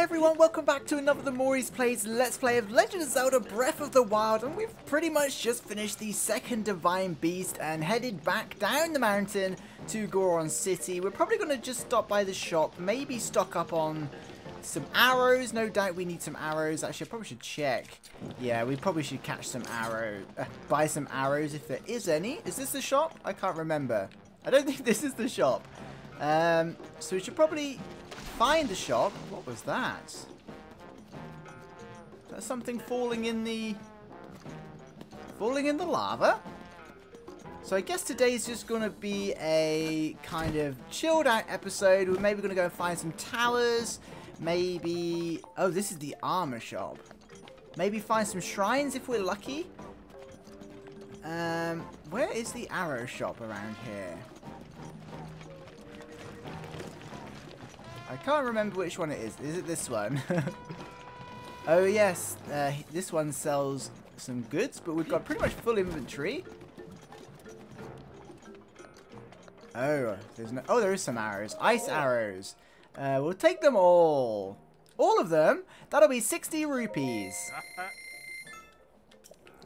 Everyone, welcome back to another The Mori's Plays Let's Play of Legend of Zelda Breath of the Wild and we've pretty much just finished the second Divine Beast and headed back down the mountain to Goron City. We're probably going to just stop by the shop, maybe stock up on some arrows. No doubt we need some arrows. Actually, I probably should check. Yeah, we probably should catch some arrows, uh, buy some arrows if there is any. Is this the shop? I can't remember. I don't think this is the shop. Um, so we should probably find the shop. What was that? That's something falling in the... Falling in the lava? So I guess today's just going to be a kind of chilled out episode. We're maybe going to go and find some towers. Maybe... Oh, this is the armor shop. Maybe find some shrines if we're lucky. Um, where is the arrow shop around here? I can't remember which one it is. Is it this one? oh yes, uh, this one sells some goods, but we've got pretty much full inventory. Oh, there's no. Oh, there is some arrows. Ice arrows. Uh, we'll take them all. All of them. That'll be 60 rupees.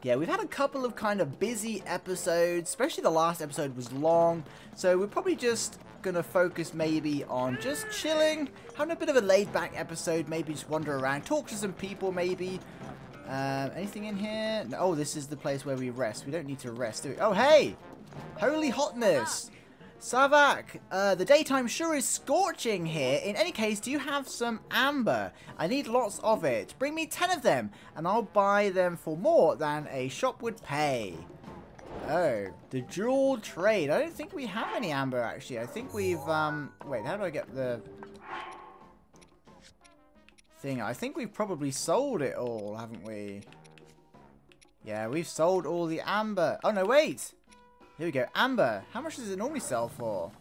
Yeah, we've had a couple of kind of busy episodes, especially the last episode was long, so we're probably just gonna focus maybe on just chilling, having a bit of a laid-back episode, maybe just wander around, talk to some people maybe. Um, anything in here? No, oh, this is the place where we rest. We don't need to rest, do we? Oh, hey! Holy hotness! Sav'aaq, uh, the daytime sure is scorching here. In any case, do you have some amber? I need lots of it. Bring me 10 of them, and I'll buy them for more than a shop would pay. Oh, the jewel trade. I don't think we have any amber, actually. I think we've, um... Wait, how do I get the... Thing? I think we've probably sold it all, haven't we? Yeah, we've sold all the amber. Oh, no, wait! Here we go. Amber. How much does it normally sell for?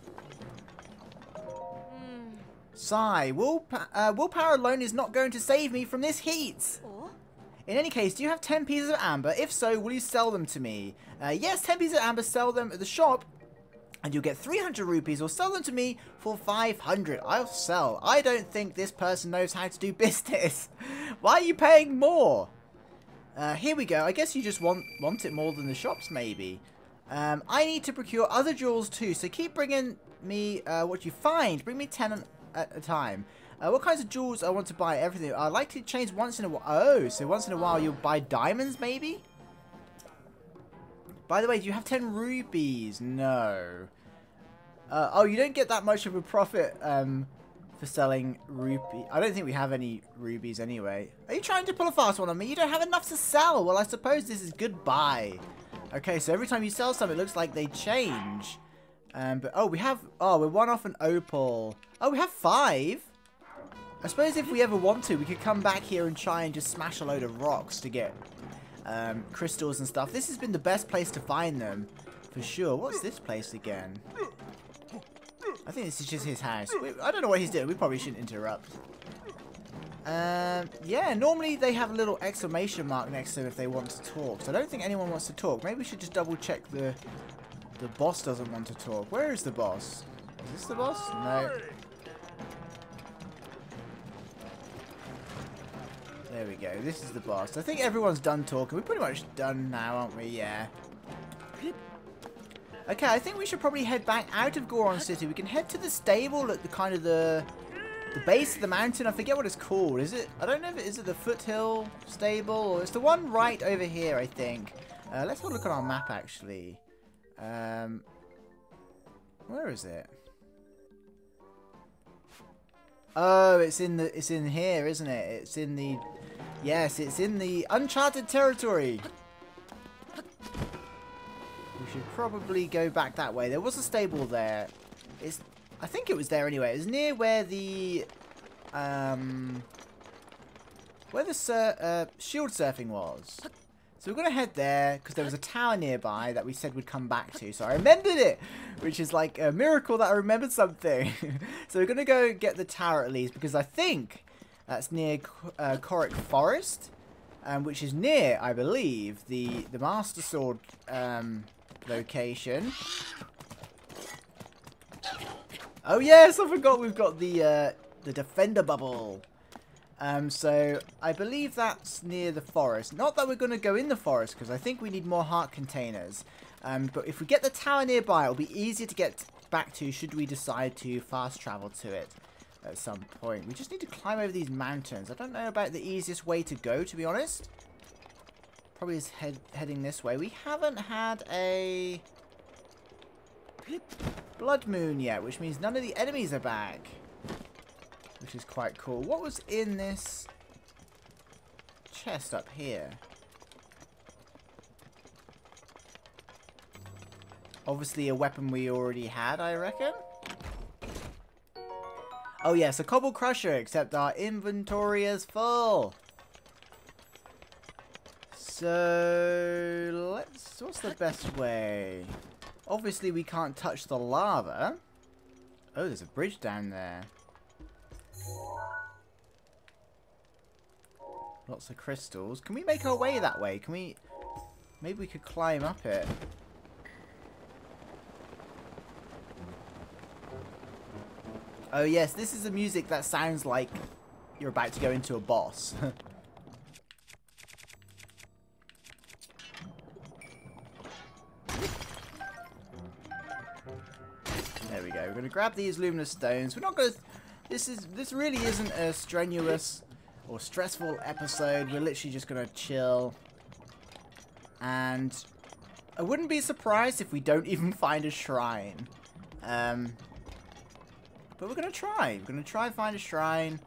Mm. Sigh. Will, uh, willpower alone is not going to save me from this heat. Oh. In any case, do you have 10 pieces of amber? If so, will you sell them to me? Uh, yes, 10 pieces of amber. Sell them at the shop. And you'll get 300 rupees or sell them to me for 500. I'll sell. I don't think this person knows how to do business. Why are you paying more? Uh, here we go. I guess you just want, want it more than the shops, maybe. Um, I need to procure other jewels too, so keep bringing me uh, what you find. Bring me 10 at a time. Uh, what kinds of jewels I want to buy? Everything. I like to change once in a while. Oh, so once in a while you'll buy diamonds, maybe? By the way, do you have 10 rubies? No. Uh, oh, you don't get that much of a profit um, for selling rupee. I don't think we have any rubies anyway. Are you trying to pull a fast one on me? You don't have enough to sell. Well, I suppose this is goodbye. Okay, so every time you sell some, it looks like they change. Um, but, oh, we have, oh, we're one off an opal. Oh, we have five. I suppose if we ever want to, we could come back here and try and just smash a load of rocks to get um, crystals and stuff. This has been the best place to find them, for sure. What's this place again? I think this is just his house. I don't know what he's doing. We probably shouldn't interrupt. Um, yeah, normally they have a little exclamation mark next to them if they want to talk. So I don't think anyone wants to talk. Maybe we should just double check the the boss doesn't want to talk. Where is the boss? Is this the boss? No. There we go. This is the boss. I think everyone's done talking. We're pretty much done now, aren't we? Yeah. Okay, I think we should probably head back out of Goron City. We can head to the stable at the kind of the the base of the mountain. I forget what it's called. Is it? I don't know if it is it the foothill stable or it's the one right over here. I think. Uh, let's have a look at our map actually. Um, where is it? Oh, it's in the it's in here, isn't it? It's in the Yes, it's in the uncharted territory. We should probably go back that way. There was a stable there. It's I think it was there anyway. It was near where the um, where the sur uh, shield surfing was. So we're going to head there because there was a tower nearby that we said we'd come back to. So I remembered it, which is like a miracle that I remembered something. so we're going to go get the tower at least because I think that's near uh, Korok Forest, um, which is near, I believe, the, the Master Sword um, location. Oh yes, I forgot we've got the uh, the defender bubble. Um, so I believe that's near the forest. Not that we're going to go in the forest because I think we need more heart containers. Um, but if we get the tower nearby, it'll be easier to get back to should we decide to fast travel to it at some point. We just need to climb over these mountains. I don't know about the easiest way to go, to be honest. Probably is head heading this way. We haven't had a blood moon yet, which means none of the enemies are back which is quite cool. What was in this chest up here? Obviously a weapon we already had, I reckon. Oh yes, a Cobble Crusher, except our inventory is full. So, let's... What's the best way? Obviously we can't touch the lava. Oh, there's a bridge down there. Lots of crystals. Can we make our way that way? Can we... Maybe we could climb up it. Oh yes, this is the music that sounds like you're about to go into a boss. there we go. We're going to grab these luminous stones. We're not going to... This is this really isn't a strenuous or stressful episode. We're literally just going to chill. And I wouldn't be surprised if we don't even find a shrine. Um, but we're going to try. We're going to try and find a shrine.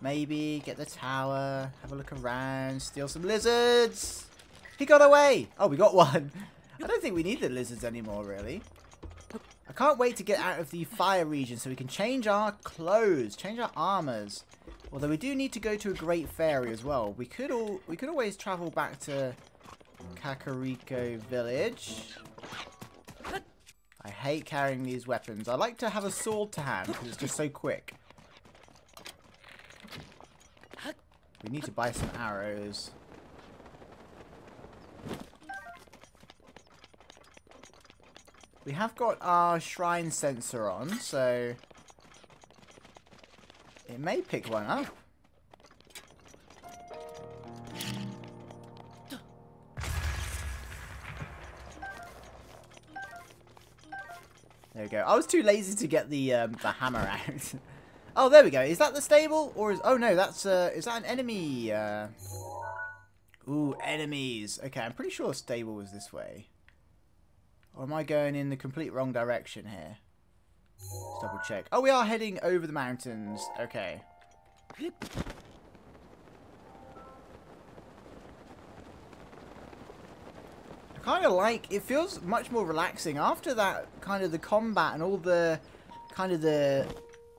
Maybe get the tower, have a look around, steal some lizards. He got away. Oh, we got one. I don't think we need the lizards anymore, really. I can't wait to get out of the fire region so we can change our clothes, change our armors. Although we do need to go to a great fairy as well. We could all we could always travel back to Kakariko village. I hate carrying these weapons. I like to have a sword to hand because it's just so quick. We need to buy some arrows. We have got our shrine sensor on, so it may pick one up. There we go. I was too lazy to get the um, the hammer out. oh, there we go. Is that the stable or is? Oh no, that's uh, is that an enemy? Uh... Ooh, enemies. Okay, I'm pretty sure stable was this way. Or am I going in the complete wrong direction here? Let's double check. Oh, we are heading over the mountains. Okay. Kind of like, it feels much more relaxing after that kind of the combat and all the kind of the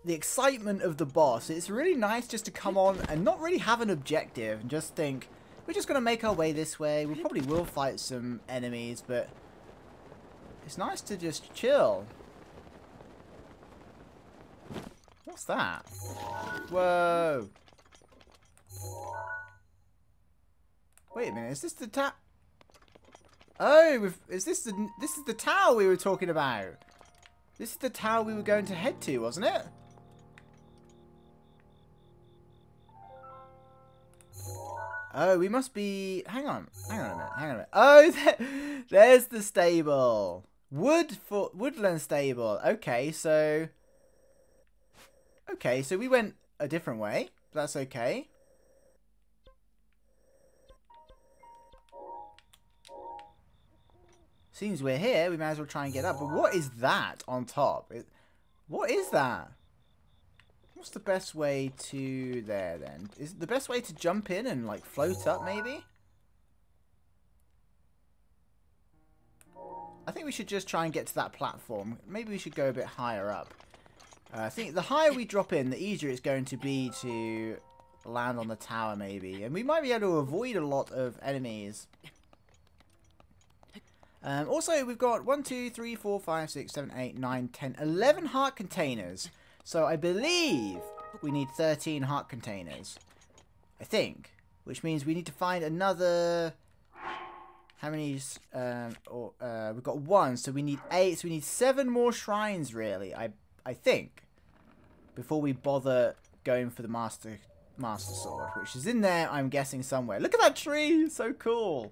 the excitement of the boss. It's really nice just to come on and not really have an objective and just think, we're just going to make our way this way. We probably will fight some enemies, but it's nice to just chill. What's that? Whoa. Wait a minute, is this the tap? Oh, is this the this is the tower we were talking about? This is the tower we were going to head to, wasn't it? Oh, we must be... Hang on. Hang on a minute. Hang on a minute. Oh, there, there's the stable. Wood for woodland stable. Okay, so Okay, so we went a different way. That's okay. Seems we're here, we might as well try and get up. But what is that on top? It, what is that? What's the best way to there then? Is the best way to jump in and like float up maybe? I think we should just try and get to that platform. Maybe we should go a bit higher up. Uh, I think the higher we drop in, the easier it's going to be to land on the tower, maybe. And we might be able to avoid a lot of enemies. Um, also, we've got 1, 2, 3, 4, 5, 6, 7, 8, 9, 10, 11 heart containers. So I believe we need 13 heart containers. I think. Which means we need to find another... How many? Um, or, uh, we've got one, so we need eight. So we need seven more shrines, really. I I think before we bother going for the master Master Sword, which is in there, I'm guessing, somewhere. Look at that tree! So cool!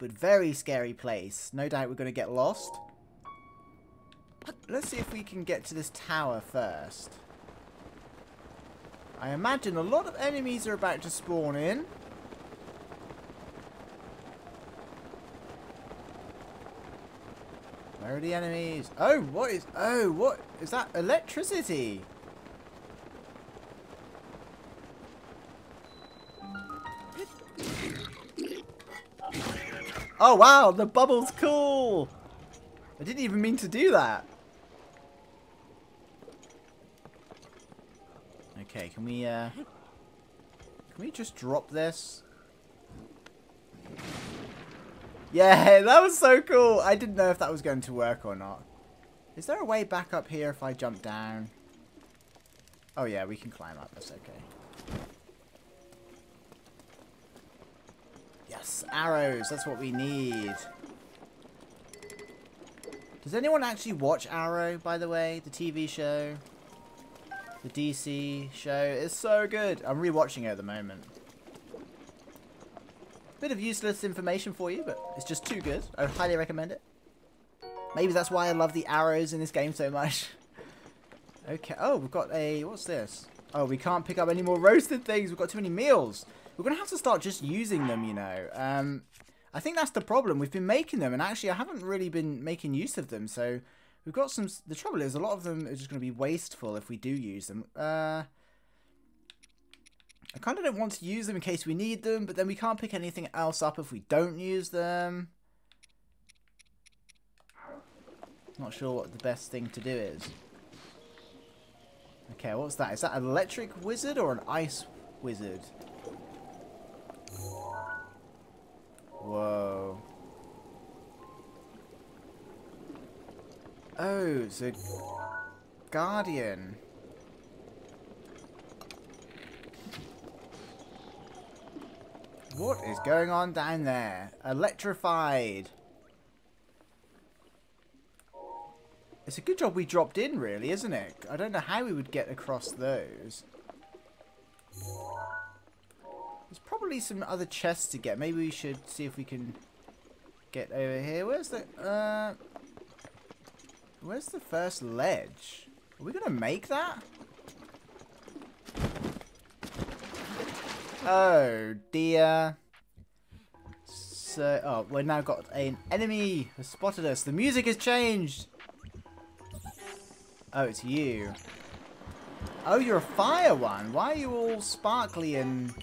But very scary place. No doubt we're going to get lost. Let's see if we can get to this tower first. I imagine a lot of enemies are about to spawn in. Where are the enemies? Oh, what is... Oh, what... Is that electricity? Oh, wow. The bubble's cool. I didn't even mean to do that. Okay, can we, uh... Can we just drop this? Yeah, that was so cool. I didn't know if that was going to work or not. Is there a way back up here if I jump down? Oh yeah, we can climb up. That's okay. Yes, arrows. That's what we need. Does anyone actually watch Arrow, by the way? The TV show? The DC show? It's so good. I'm rewatching it at the moment. Bit of useless information for you, but it's just too good. I highly recommend it. Maybe that's why I love the arrows in this game so much. okay. Oh, we've got a... What's this? Oh, we can't pick up any more roasted things. We've got too many meals. We're going to have to start just using them, you know. Um, I think that's the problem. We've been making them, and actually I haven't really been making use of them. So we've got some... The trouble is, a lot of them are just going to be wasteful if we do use them. Uh... I kind of don't want to use them in case we need them, but then we can't pick anything else up if we don't use them. Not sure what the best thing to do is. Okay, what's that? Is that an electric wizard or an ice wizard? Whoa. Oh, it's a guardian. What is going on down there? Electrified. It's a good job we dropped in, really, isn't it? I don't know how we would get across those. Probably some other chests to get. Maybe we should see if we can get over here. Where's the... Uh, where's the first ledge? Are we going to make that? Oh dear. So, oh, we've now got an enemy has spotted us. The music has changed. Oh, it's you. Oh, you're a fire one. Why are you all sparkly and...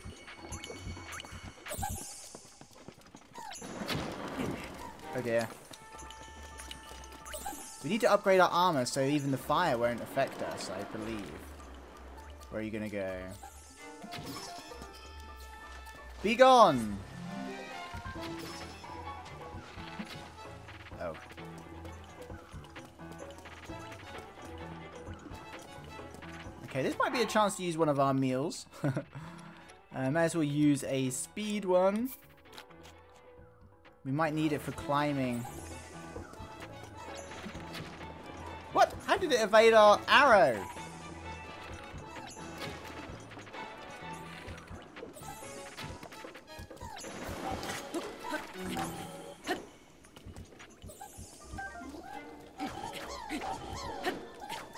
Oh dear. We need to upgrade our armor so even the fire won't affect us, I believe. Where are you to go? Be gone! Oh. Okay, this might be a chance to use one of our meals. uh, might as well use a speed one. We might need it for climbing. What? How did it evade our arrow?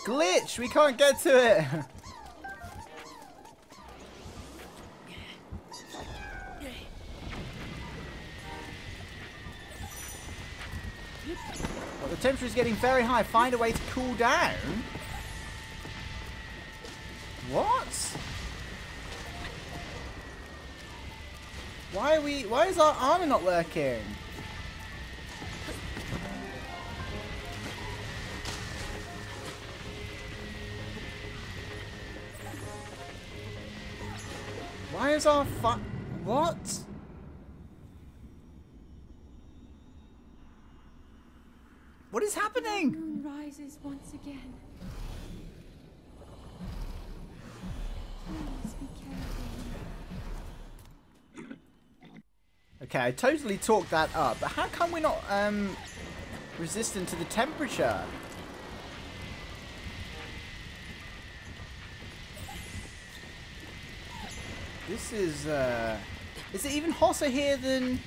Glitch! We can't get to it! temperature is getting very high. Find a way to cool down? What? Why are we... Why is our armor not working? Why is our? What is happening? The moon rises once again. Okay, I totally talked that up, but how come we're not um resistant to the temperature? This is, uh... Is it even hotter here than...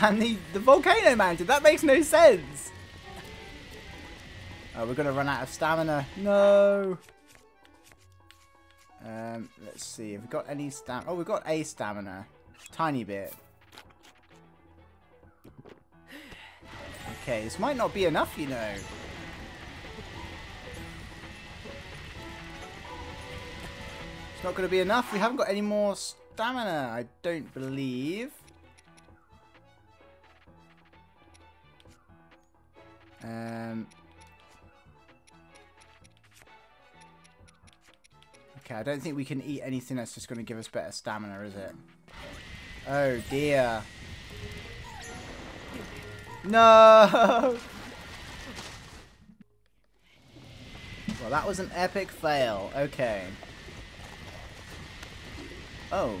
Than the, the volcano mountain? That makes no sense! Oh, we're gonna run out of stamina. No! Um, let's see. Have we got any stamina? Oh, we've got a stamina. Tiny bit. Okay, this might not be enough, you know. It's not going to be enough. We haven't got any more stamina, I don't believe. Um, okay, I don't think we can eat anything that's just going to give us better stamina, is it? Oh, dear. No! Well, that was an epic fail. Okay. Oh.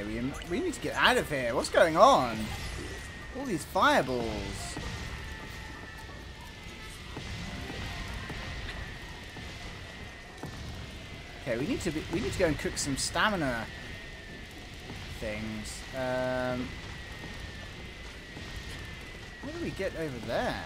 Okay, we, we need to get out of here. What's going on? All these fireballs. Okay, we need to be, we need to go and cook some stamina things. Um, how do we get over there?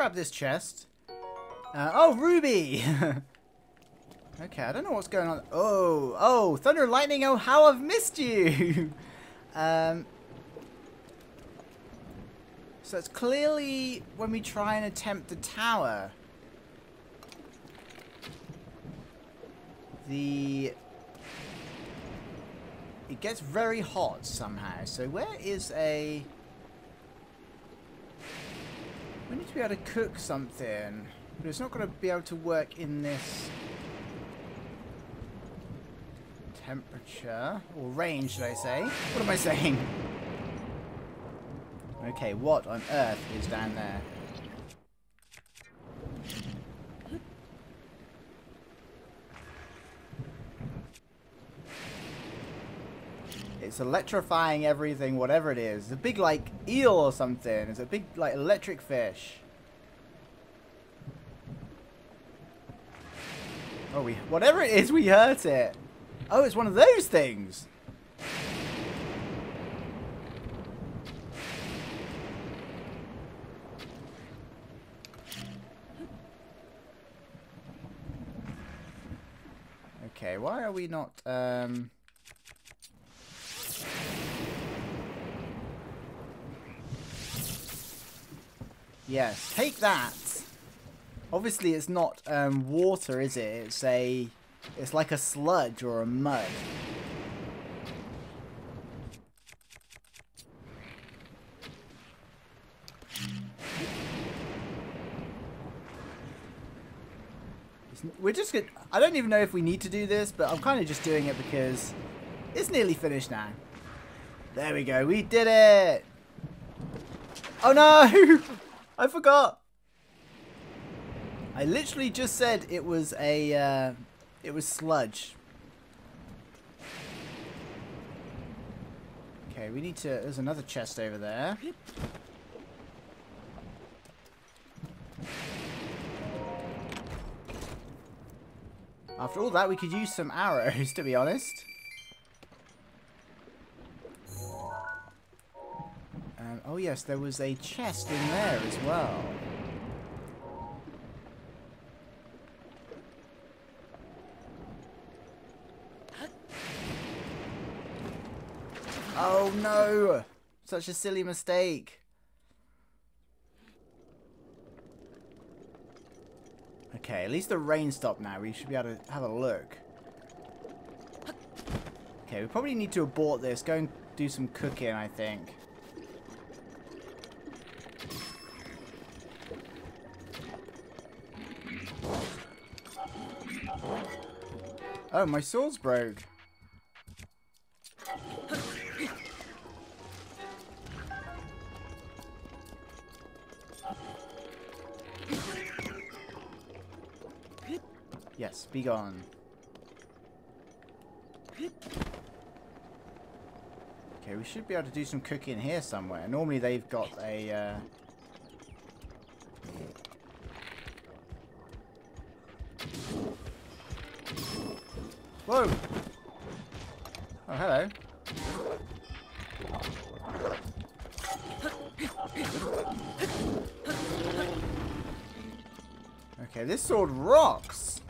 Grab this chest. Uh, oh, Ruby! okay, I don't know what's going on. Oh, oh, Thunder and Lightning, oh, how I've missed you! um, so it's clearly when we try and attempt the tower. The... It gets very hot somehow. So where is a... We need to be able to cook something. But it's not going to be able to work in this temperature. Or range, should I say. What am I saying? Okay, what on earth is down there? It's electrifying everything, whatever it is. It's a big, like, eel or something. It's a big, like, electric fish. Oh, we... Whatever it is, we hurt it. Oh, it's one of those things. Okay, why are we not, um... Yes, take that. Obviously, it's not um, water, is it? It's a, it's like a sludge or a mud. We're just gonna, I don't even know if we need to do this, but I'm kind of just doing it because it's nearly finished now. There we go, we did it! Oh no! I forgot! I literally just said it was a, uh, it was sludge. Okay, we need to, there's another chest over there. After all that, we could use some arrows, to be honest. Um, oh yes, there was a chest in there as well. Oh no! Such a silly mistake. Okay, at least the rain stopped now. We should be able to have a look. Okay, we probably need to abort this. Go and do some cooking, I think. Oh, my sword's broke. Yes, be gone. Okay, we should be able to do some cooking here somewhere. Normally they've got a... Uh... Whoa! Oh, hello. Okay, this sword rocks!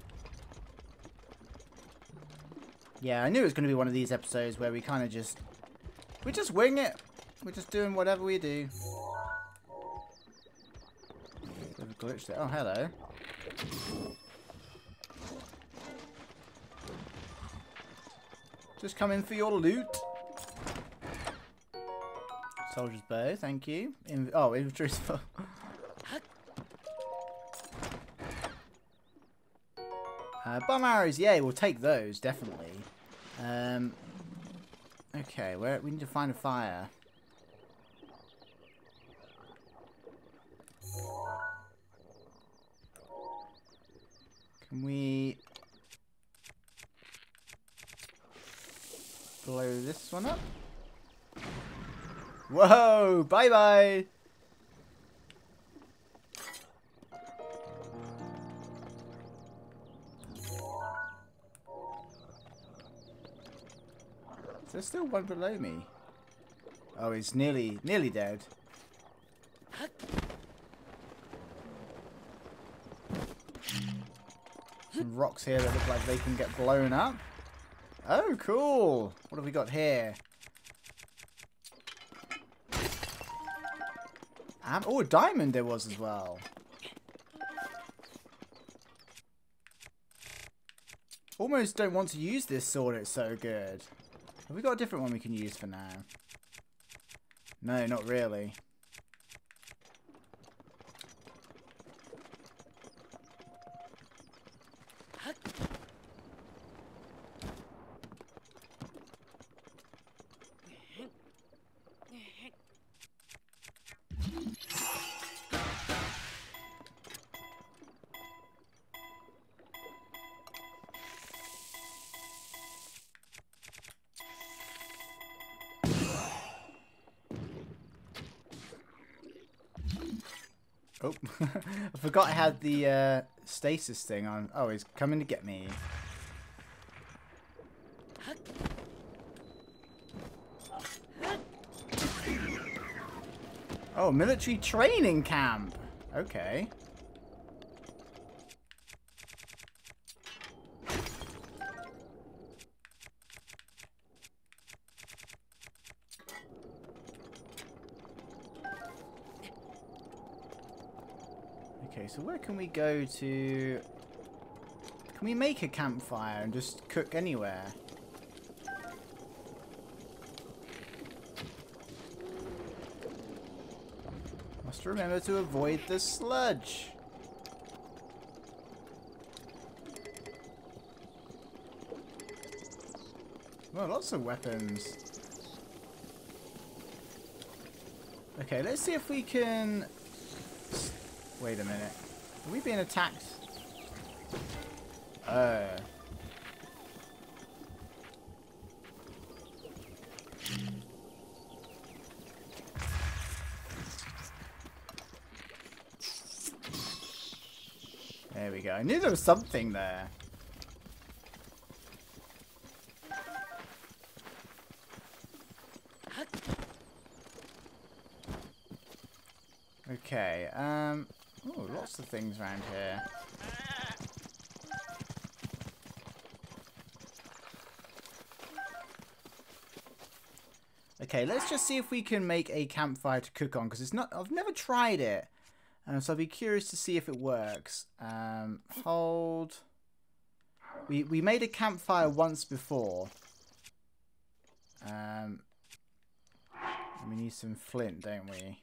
Yeah, I knew it was going to be one of these episodes where we kind of just... We just wing it. We're just doing whatever we do. A glitch there. Oh, hello. Just come in for your loot. Soldier's bow, thank you. In oh, inventory's full. uh, bomb arrows, yeah, we'll take those, definitely. Um, okay, where we need to find a fire. Blow this one up? Whoa! Bye bye! Is there still one below me? Oh, he's nearly, nearly dead. Some rocks here that look like they can get blown up. Oh, cool. What have we got here? Um, oh, a diamond there was as well. Almost don't want to use this sword, it's so good. Have we got a different one we can use for now? No, not really. Forgot I had the uh, stasis thing on. Oh, he's coming to get me. Oh, military training camp. Okay. Okay, so where can we go to... Can we make a campfire and just cook anywhere? Must remember to avoid the sludge. Well, lots of weapons. Okay, let's see if we can... Wait a minute. Are we being attacked? Uh... There we go. I knew there was something there. Okay, um... Oh, lots of things around here. Okay, let's just see if we can make a campfire to cook on, because it's not. I've never tried it, um, so I'll be curious to see if it works. Um, hold. We we made a campfire once before. Um, we need some flint, don't we?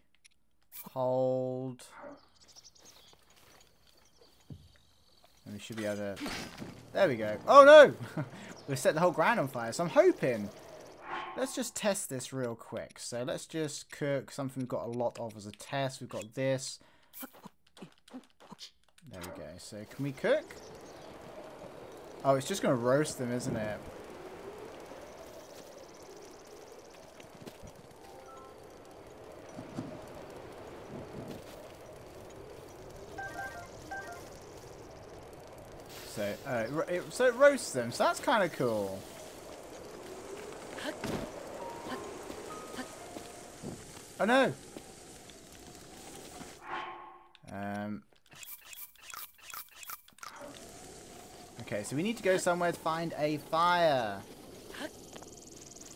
Hold. And we should be able to... There we go. Oh no! We've set the whole ground on fire. So I'm hoping... Let's just test this real quick. So let's just cook something we've got a lot of as a test. We've got this. There we go. So can we cook? Oh, it's just going to roast them, isn't it? So, uh, it, so it roasts them. So that's kind of cool. Oh no! Um. Okay, so we need to go somewhere to find a fire.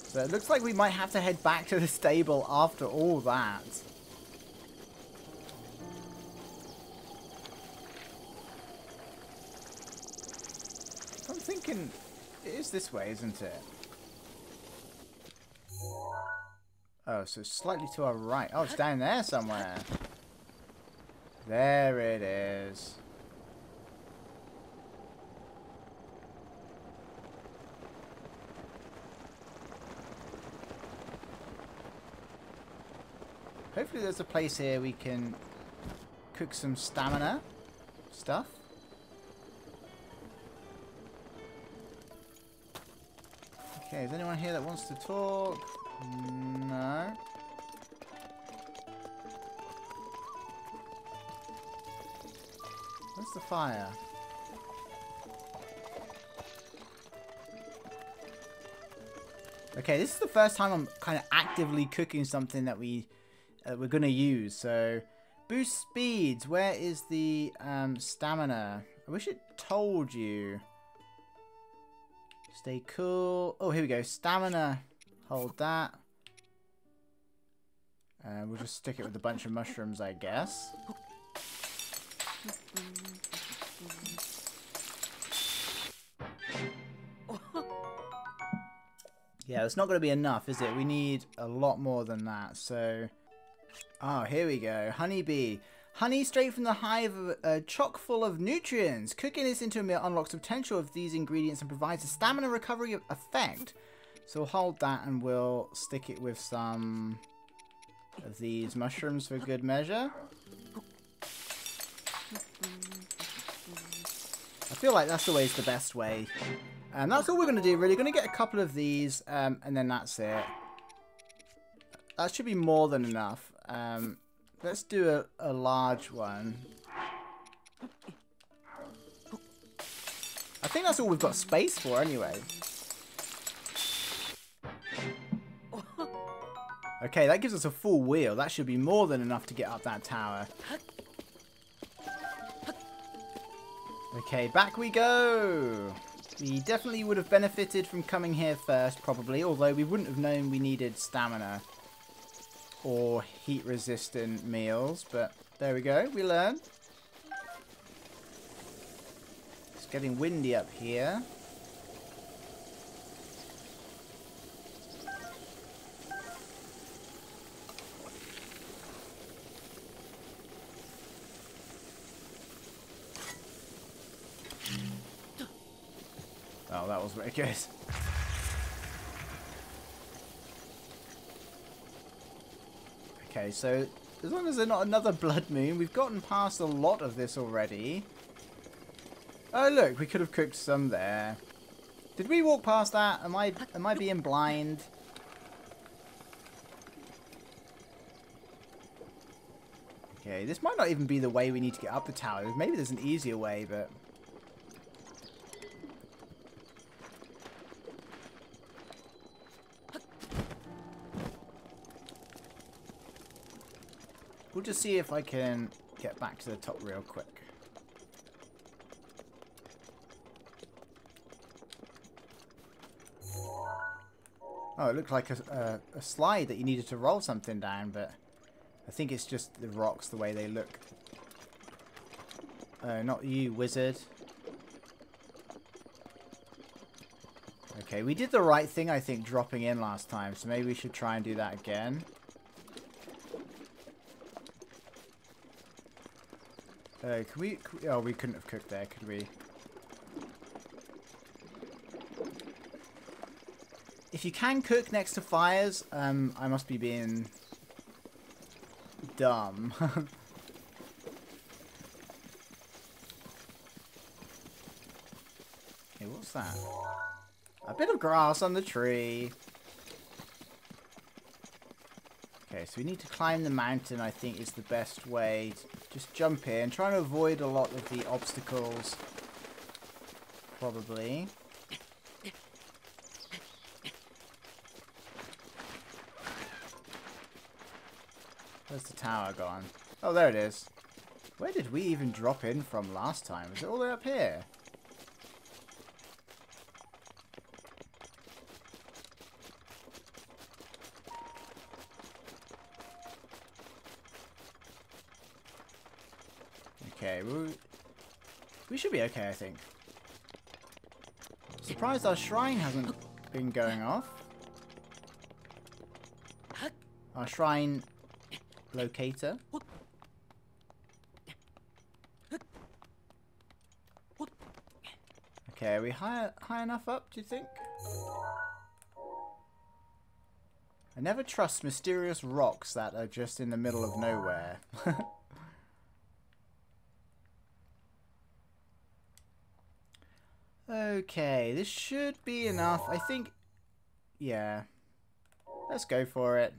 So it looks like we might have to head back to the stable after all that. I'm it is this way, isn't it? Oh, so slightly to our right. Oh, it's down there somewhere. There it is. Hopefully there's a place here we can cook some stamina stuff. Okay, is anyone here that wants to talk? No. Where's the fire? Okay, this is the first time I'm kind of actively cooking something that we uh, we're gonna use. So, boost speeds. Where is the um, stamina? I wish it told you. Stay cool. Oh, here we go. Stamina. Hold that. Uh, we'll just stick it with a bunch of mushrooms, I guess. Yeah, it's not going to be enough, is it? We need a lot more than that, so... Oh, here we go. Honeybee. Honey straight from the hive, uh, chock full of nutrients. Cooking this into a meal unlocks the potential of these ingredients and provides a stamina recovery effect. So hold that and we'll stick it with some of these mushrooms for good measure. I feel like that's always the best way. And that's all we're going to do, really. Going to get a couple of these, um, and then that's it. That should be more than enough. Um, let's do a, a large one. I think that's all we've got space for, anyway. Okay, that gives us a full wheel. That should be more than enough to get up that tower. Okay, back we go. We definitely would have benefited from coming here first, probably, although we wouldn't have known we needed stamina or heat-resistant meals, but there we go, we learn. It's getting windy up here. Oh, that was very good. Okay, so as long as there's not another blood moon, we've gotten past a lot of this already. Oh look, we could have cooked some there. Did we walk past that? Am I am I being blind? Okay, this might not even be the way we need to get up the tower. Maybe there's an easier way, but We'll just see if I can get back to the top real quick. Oh, it looked like a, a, a, slide that you needed to roll something down, but I think it's just the rocks the way they look. Uh, not you, wizard. Okay, we did the right thing, I think, dropping in last time, so maybe we should try and do that again. Uh, can we, can we? Oh, we couldn't have cooked there, could we? If you can cook next to fires, um, I must be being dumb. hey, what's that? A bit of grass on the tree. Okay, so we need to climb the mountain, I think is the best way. Just jump in, trying to avoid a lot of the obstacles. Probably. Where's the tower gone? Oh, there it is. Where did we even drop in from last time? Was it all the way up here? We, we should be okay, I think. Surprised our shrine hasn't been going off. Our shrine locator. Okay, are we high, high enough up, do you think? I never trust mysterious rocks that are just in the middle of nowhere. okay, this should be enough. I think... Yeah. Let's go for it.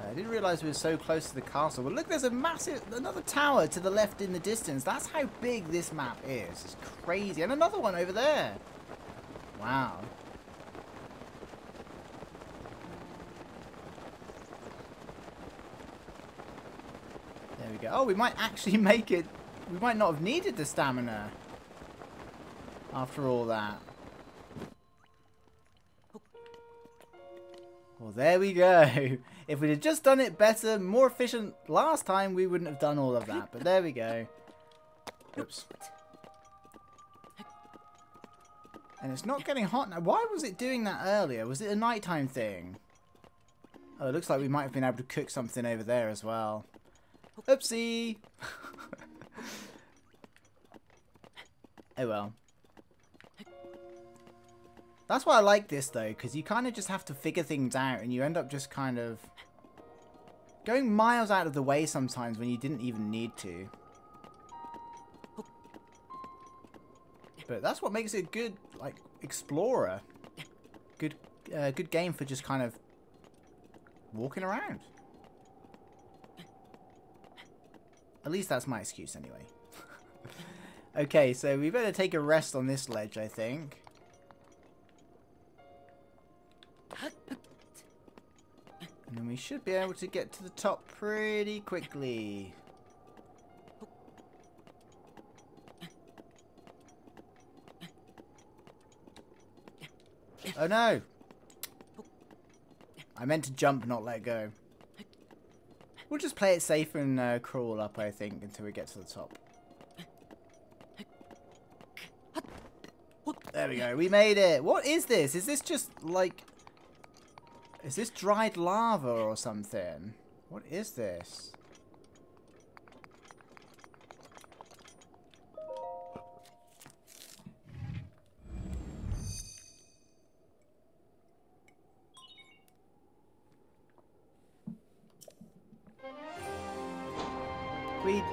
I didn't realise we were so close to the castle. Well, look, there's a massive, another tower to the left in the distance. That's how big this map is. It's crazy. And another one over there. Wow. Oh, we might actually make it. We might not have needed the stamina. After all that. Well, there we go. If we'd have just done it better, more efficient last time, we wouldn't have done all of that. But there we go. Oops. And it's not getting hot now. Why was it doing that earlier? Was it a nighttime thing? Oh, it looks like we might have been able to cook something over there as well. Oopsie! oh well. That's why I like this though, because you kind of just have to figure things out and you end up just kind of going miles out of the way sometimes when you didn't even need to. But that's what makes it a good, like, explorer. Good, uh, good game for just kind of walking around. At least that's my excuse anyway. okay, so we better take a rest on this ledge, I think. And then we should be able to get to the top pretty quickly. Oh no! I meant to jump, not let go. We'll just play it safe and uh, crawl up, I think, until we get to the top. There we go. We made it. What is this? Is this just like... Is this dried lava or something? What is this?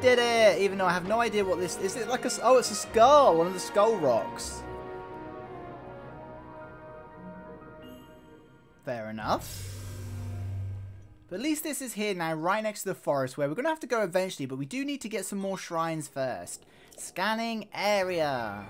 Did it! Even though I have no idea what this... Is it like a... Oh, it's a skull! One of the skull rocks. Fair enough. But at least this is here now, right next to the forest, where we're going to have to go eventually, but we do need to get some more shrines first. Scanning area.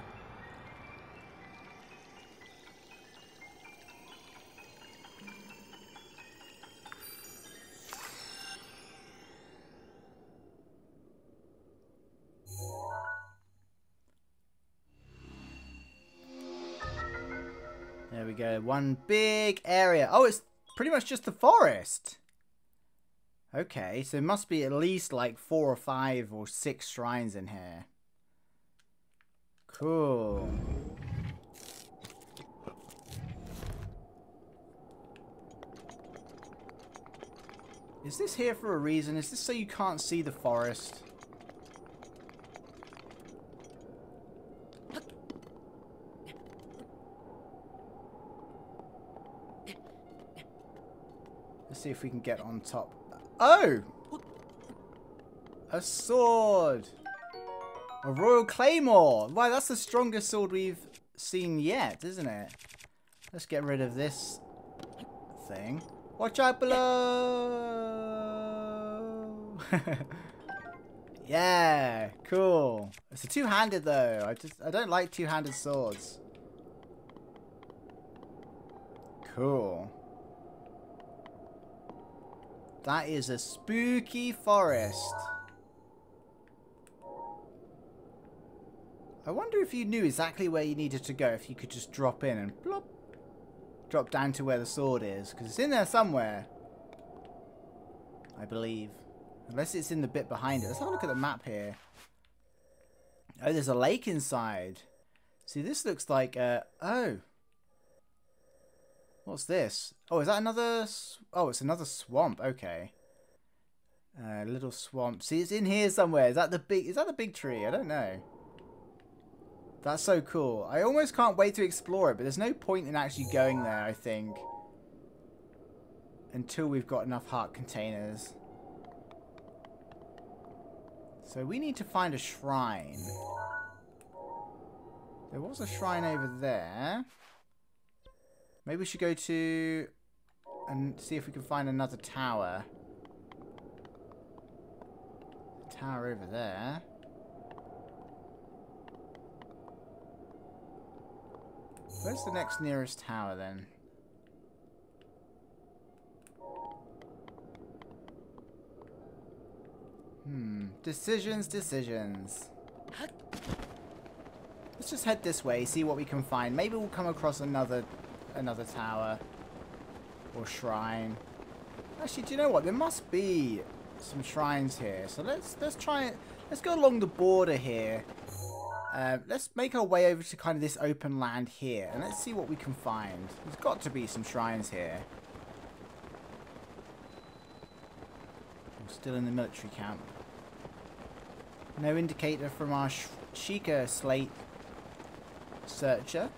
Go. One big area. Oh, it's pretty much just the forest. Okay, so it must be at least like four or five or six shrines in here. Cool. Is this here for a reason? Is this so you can't see the forest? See if we can get on top. Oh! A sword! A Royal Claymore! Wow, that's the strongest sword we've seen yet, isn't it? Let's get rid of this thing. Watch out below! yeah, cool. It's a two-handed though. I just I don't like two-handed swords. Cool. That is a spooky forest. I wonder if you knew exactly where you needed to go, if you could just drop in and plop, drop down to where the sword is, because it's in there somewhere. I believe. Unless it's in the bit behind it. Let's have a look at the map here. Oh, there's a lake inside. See, this looks like, uh, oh. What's this? Oh, is that another... Oh, it's another swamp. Okay. A uh, little swamp. See, it's in here somewhere. Is that the big... Is that the big tree? I don't know. That's so cool. I almost can't wait to explore it, but there's no point in actually going there, I think. Until we've got enough heart containers. So we need to find a shrine. There was a shrine over there. Maybe we should go to... and see if we can find another tower. Tower over there. Where's the next nearest tower then? Hmm. Decisions, decisions. Let's just head this way, see what we can find. Maybe we'll come across another another tower or shrine. Actually, do you know what? There must be some shrines here. So let's let's try it. Let's go along the border here uh, let's make our way over to kind of this open land here. And let's see what we can find. There's got to be some shrines here. We're still in the military camp. No indicator from our sh Sheikah slate searcher.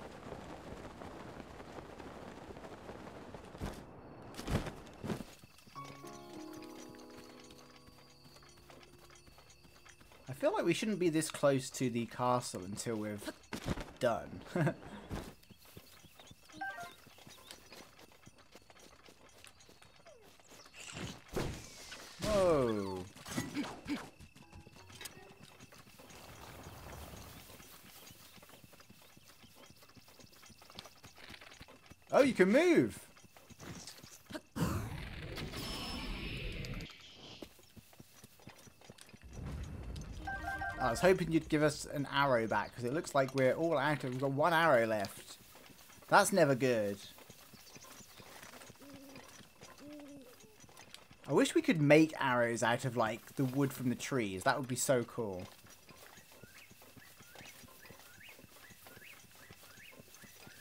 We shouldn't be this close to the castle until we've done. Whoa. Oh, you can move! Was hoping you'd give us an arrow back, because it looks like we're all out of... We've got one arrow left. That's never good. I wish we could make arrows out of, like, the wood from the trees. That would be so cool.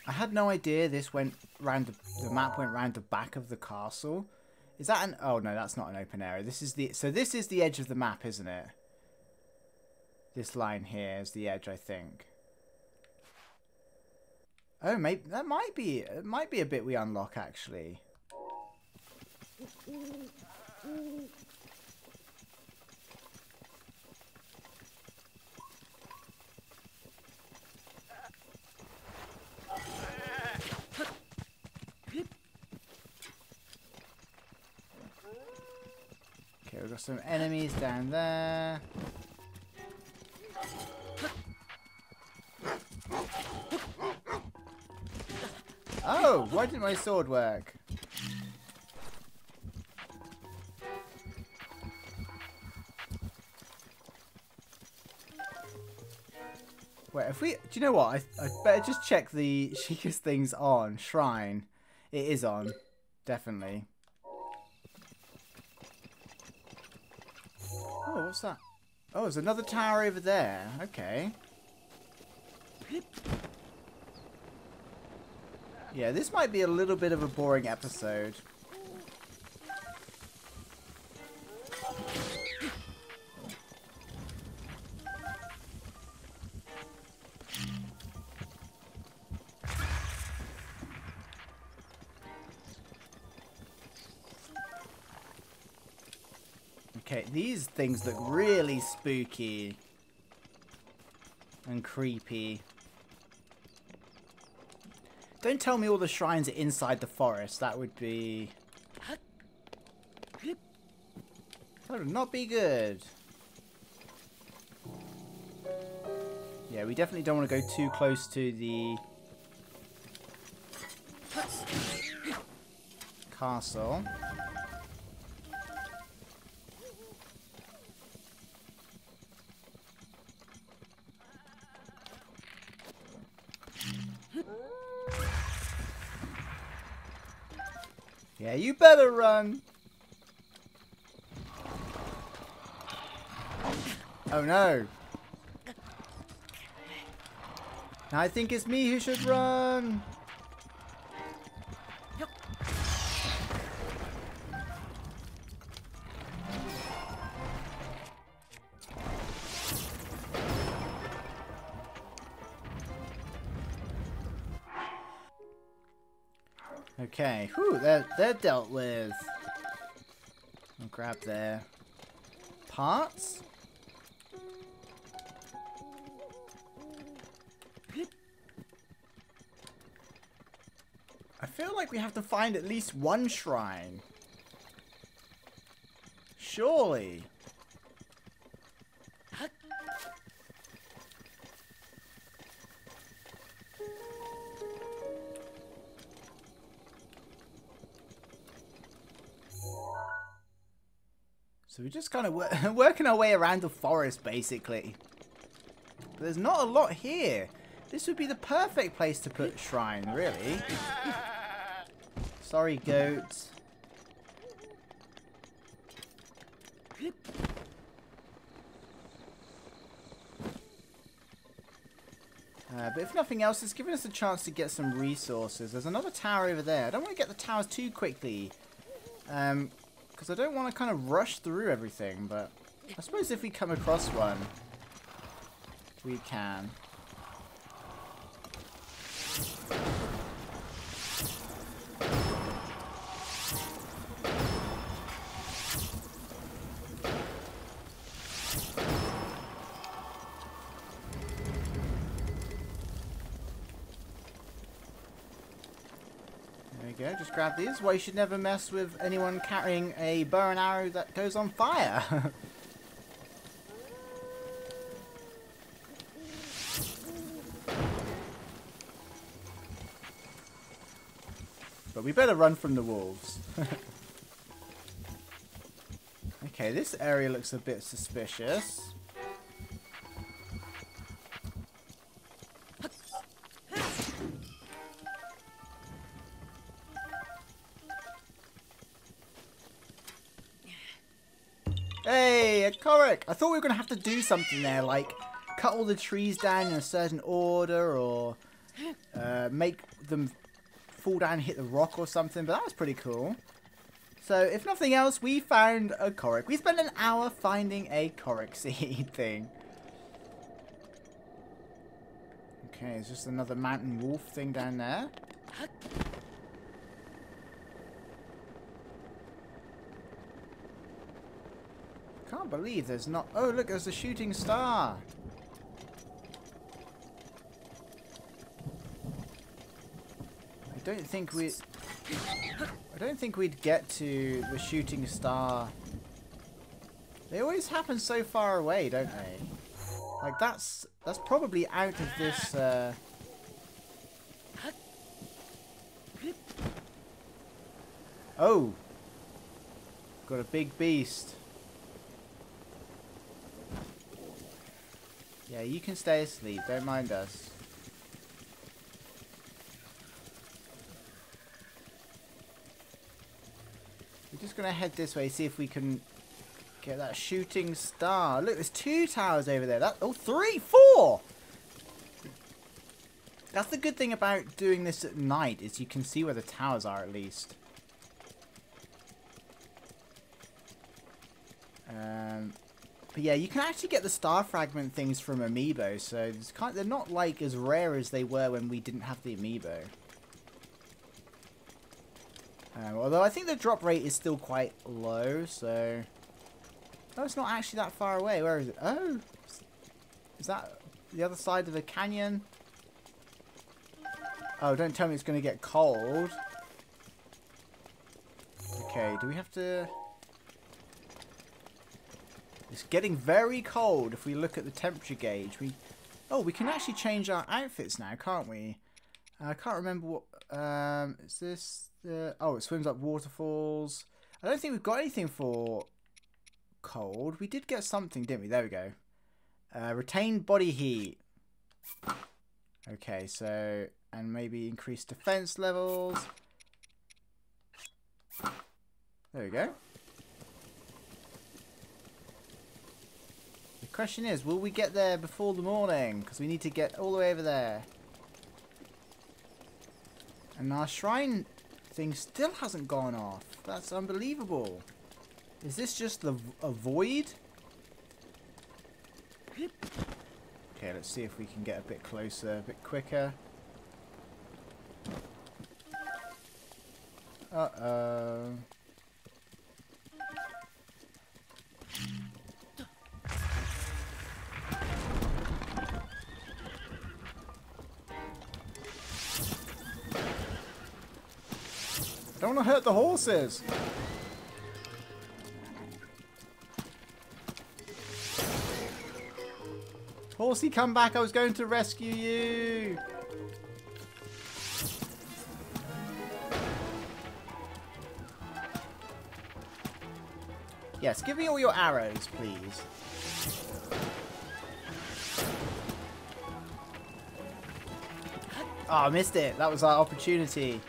I had no idea this went round the, the map went round the back of the castle. Is that an... Oh, no, that's not an open area. This is the... So this is the edge of the map, isn't it? This line here is the edge, I think. Oh, maybe that might be it might be a bit we unlock actually. Okay, we've got some enemies down there. Oh, why didn't my sword work? Wait, if we... Do you know what? I, I better just check the Sheikah's things on. Shrine. It is on. Definitely. Oh, what's that? Oh, there's another tower over there. Okay. Yeah, this might be a little bit of a boring episode. Okay, these things look really spooky and creepy. Don't tell me all the shrines are inside the forest. That would be... That would not be good. Yeah, we definitely don't want to go too close to the castle. You better run. Oh no. I think it's me who should run. Okay, whew, they're, they're dealt with. I'll grab their parts. I feel like we have to find at least one shrine. Surely. We're just kind of wor working our way around the forest, basically. But there's not a lot here. This would be the perfect place to put shrine, really. Sorry, goat. Uh, but if nothing else, it's given us a chance to get some resources. There's another tower over there. I don't want to get the towers too quickly. Um, because I don't want to kind of rush through everything, but I suppose if we come across one, we can. Just grab these. Why you should never mess with anyone carrying a bow and arrow that goes on fire. but we better run from the wolves. okay, this area looks a bit suspicious. Korok! I thought we were going to have to do something there, like cut all the trees down in a certain order or uh, make them fall down and hit the rock or something, but that was pretty cool. So, if nothing else, we found a Korok. We spent an hour finding a Korok seed thing. Okay, it's just another mountain wolf thing down there. Can't believe there's not... Oh, look, there's a shooting star. I don't think we... I don't think we'd get to the shooting star. They always happen so far away, don't they? Like, that's... That's probably out of this, uh... Oh! Got a big beast. Yeah, you can stay asleep. Don't mind us. We're just going to head this way, see if we can get that shooting star. Look, there's two towers over there. That Oh, three, four! That's the good thing about doing this at night, is you can see where the towers are at least. Um, but yeah, you can actually get the star fragment things from amiibo, so kind they're not like as rare as they were when we didn't have the amiibo. Um, although I think the drop rate is still quite low, so... Oh, it's not actually that far away. Where is it? Oh! Is that the other side of the canyon? Oh, don't tell me it's going to get cold. Okay, do we have to... It's getting very cold if we look at the temperature gauge. We, Oh, we can actually change our outfits now, can't we? I can't remember what... Um, is this... The, oh, it swims up waterfalls. I don't think we've got anything for cold. We did get something, didn't we? There we go. Uh, retained body heat. Okay, so... And maybe increase defense levels. There we go. Question is, will we get there before the morning? Because we need to get all the way over there. And our shrine thing still hasn't gone off. That's unbelievable. Is this just the, a void? Okay, let's see if we can get a bit closer, a bit quicker. Uh-oh. I don't want to hurt the horses. Horsey, come back. I was going to rescue you. Yes, give me all your arrows, please. Oh, I missed it. That was our opportunity.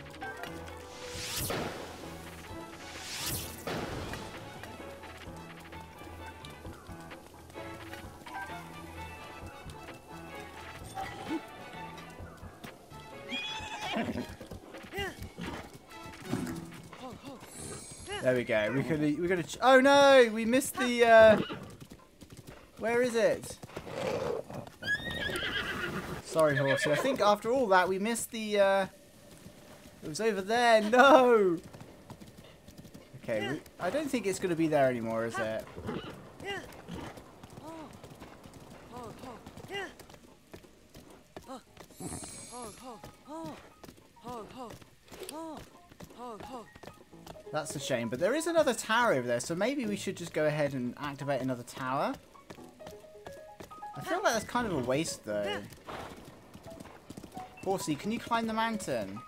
Go. We could. We got to. Oh no! We missed the. Uh... Where is it? Sorry, horsey. I think after all that, we missed the. Uh... It was over there. No. Okay. I don't think it's going to be there anymore, is it? A shame, but there is another tower over there, so maybe we should just go ahead and activate another tower. I feel like that's kind of a waste, though. Horsey, can you climb the mountain?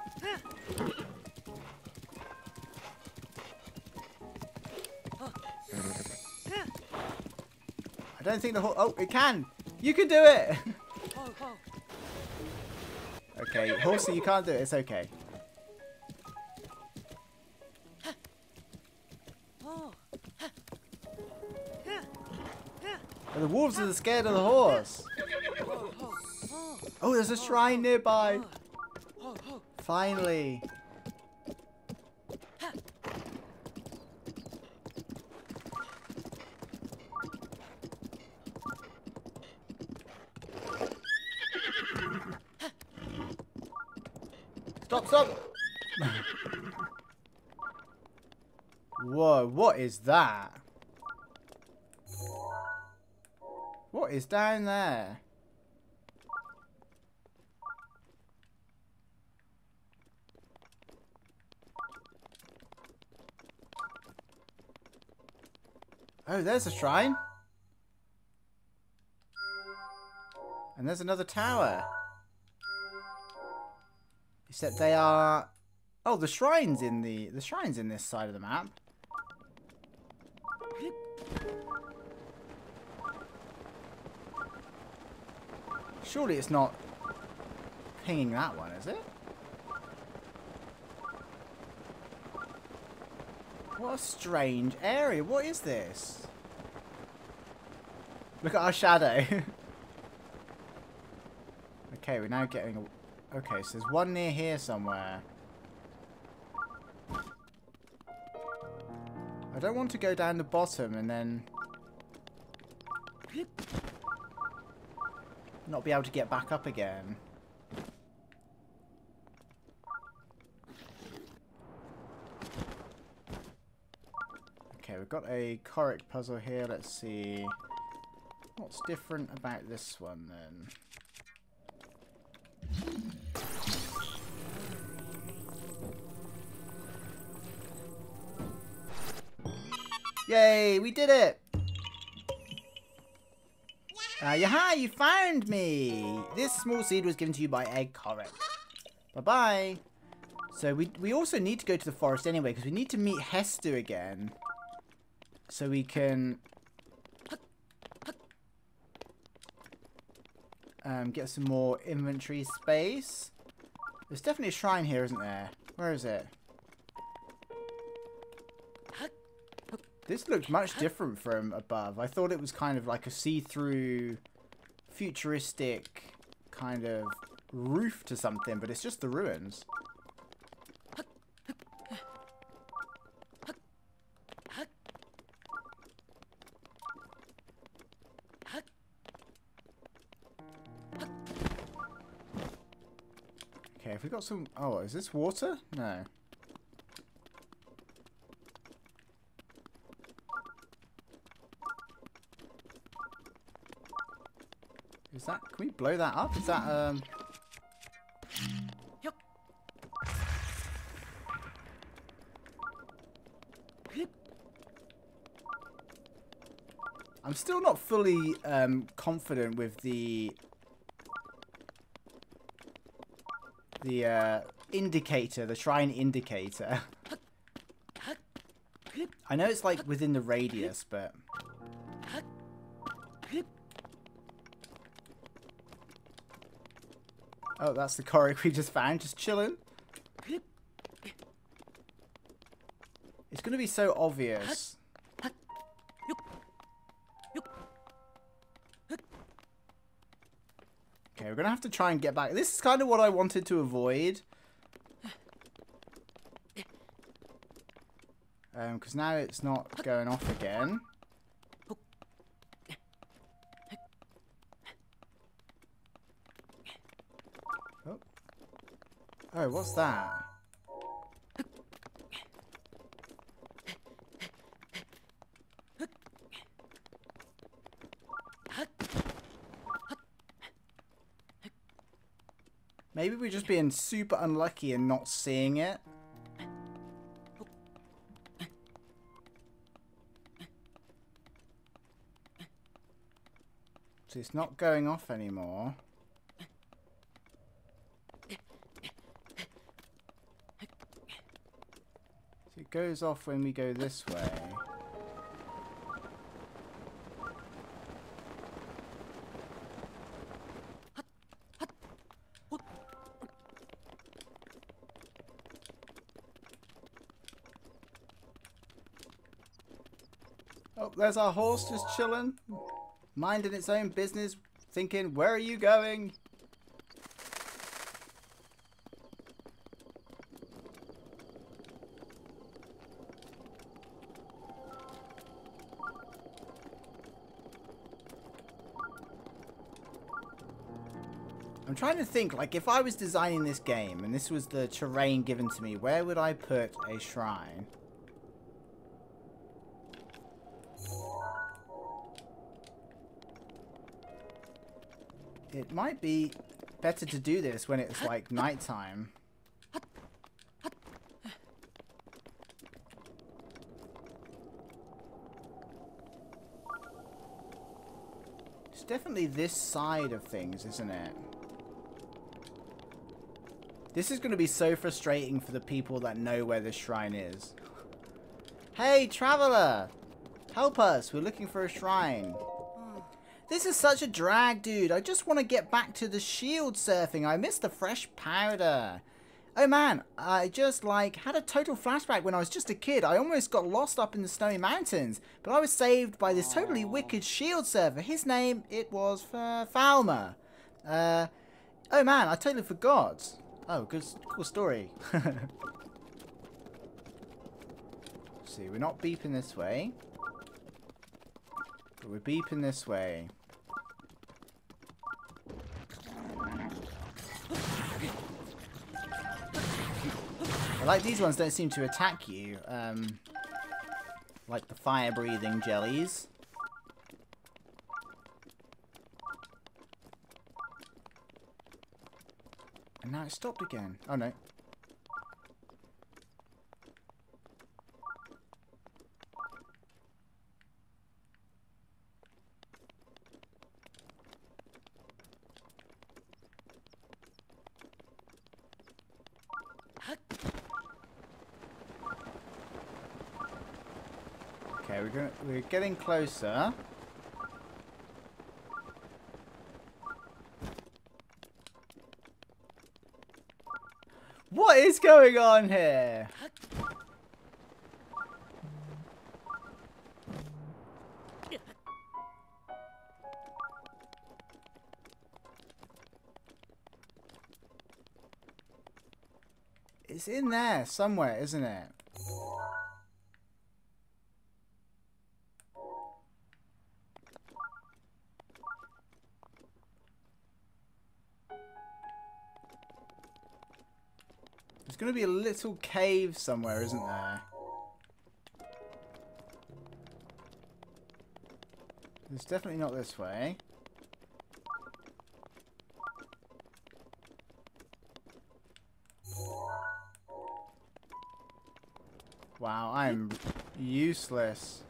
I don't think the horse... Oh, it can! You can do it! okay, Horsey, you can't do it. It's okay. The wolves are scared of the horse. Oh, there's a shrine nearby. Finally. Stop, stop. Whoa, what is that? Is down there? Oh, there's a shrine. And there's another tower. Except they are... Oh, the shrine's in the... The shrine's in this side of the map. Surely it's not pinging that one, is it? What a strange area. What is this? Look at our shadow. okay, we're now getting... A... Okay, so there's one near here somewhere. I don't want to go down the bottom and then Not be able to get back up again. Okay, we've got a Korok puzzle here. Let's see. What's different about this one then? Yay, we did it! Uh, you found me! This small seed was given to you by Egg Korok. Bye-bye. So we, we also need to go to the forest anyway, because we need to meet Hestu again. So we can... Um, get some more inventory space. There's definitely a shrine here, isn't there? Where is it? This looks much different from above. I thought it was kind of like a see-through, futuristic kind of roof to something, but it's just the ruins. Okay, have we got some... Oh, is this water? No. That... Can we blow that up? Is that, um... I'm still not fully um, confident with the the uh, indicator, the shrine indicator. I know it's like within the radius, but oh, that's the Korok we just found, just chilling. It's gonna be so obvious. Okay, we're gonna have to try and get back. This is kind of what I wanted to avoid. Um, because now it's not going off again. Oh what's that? Maybe we're just being super unlucky and not seeing it. So it's not going off anymore. Goes off when we go this way. Oh, there's our horse just chilling, minding its own business, thinking, where are you going? Trying to think, like, if I was designing this game and this was the terrain given to me, where would I put a shrine? It might be better to do this when it's like nighttime. It's definitely this side of things, isn't it? This is going to be so frustrating for the people that know where this shrine is. Hey, traveler! Help us, we're looking for a shrine. This is such a drag, dude. I just want to get back to the shield surfing. I miss the fresh powder. Oh man, I just like had a total flashback when I was just a kid. I almost got lost up in the snowy mountains, but I was saved by this totally wicked shield surfer. His name, it was uh, Falmer. Uh, oh man, I totally forgot. Oh, good, cool story. see, we're not beeping this way. But we're beeping this way. I like these ones don't seem to attack you. Um, like the fire-breathing jellies. And now it stopped again. Oh no. Okay, we're we're getting closer. What is going on here? It's in there somewhere, isn't it? Little cave somewhere, isn't there? It's definitely not this way. Wow, I'm useless.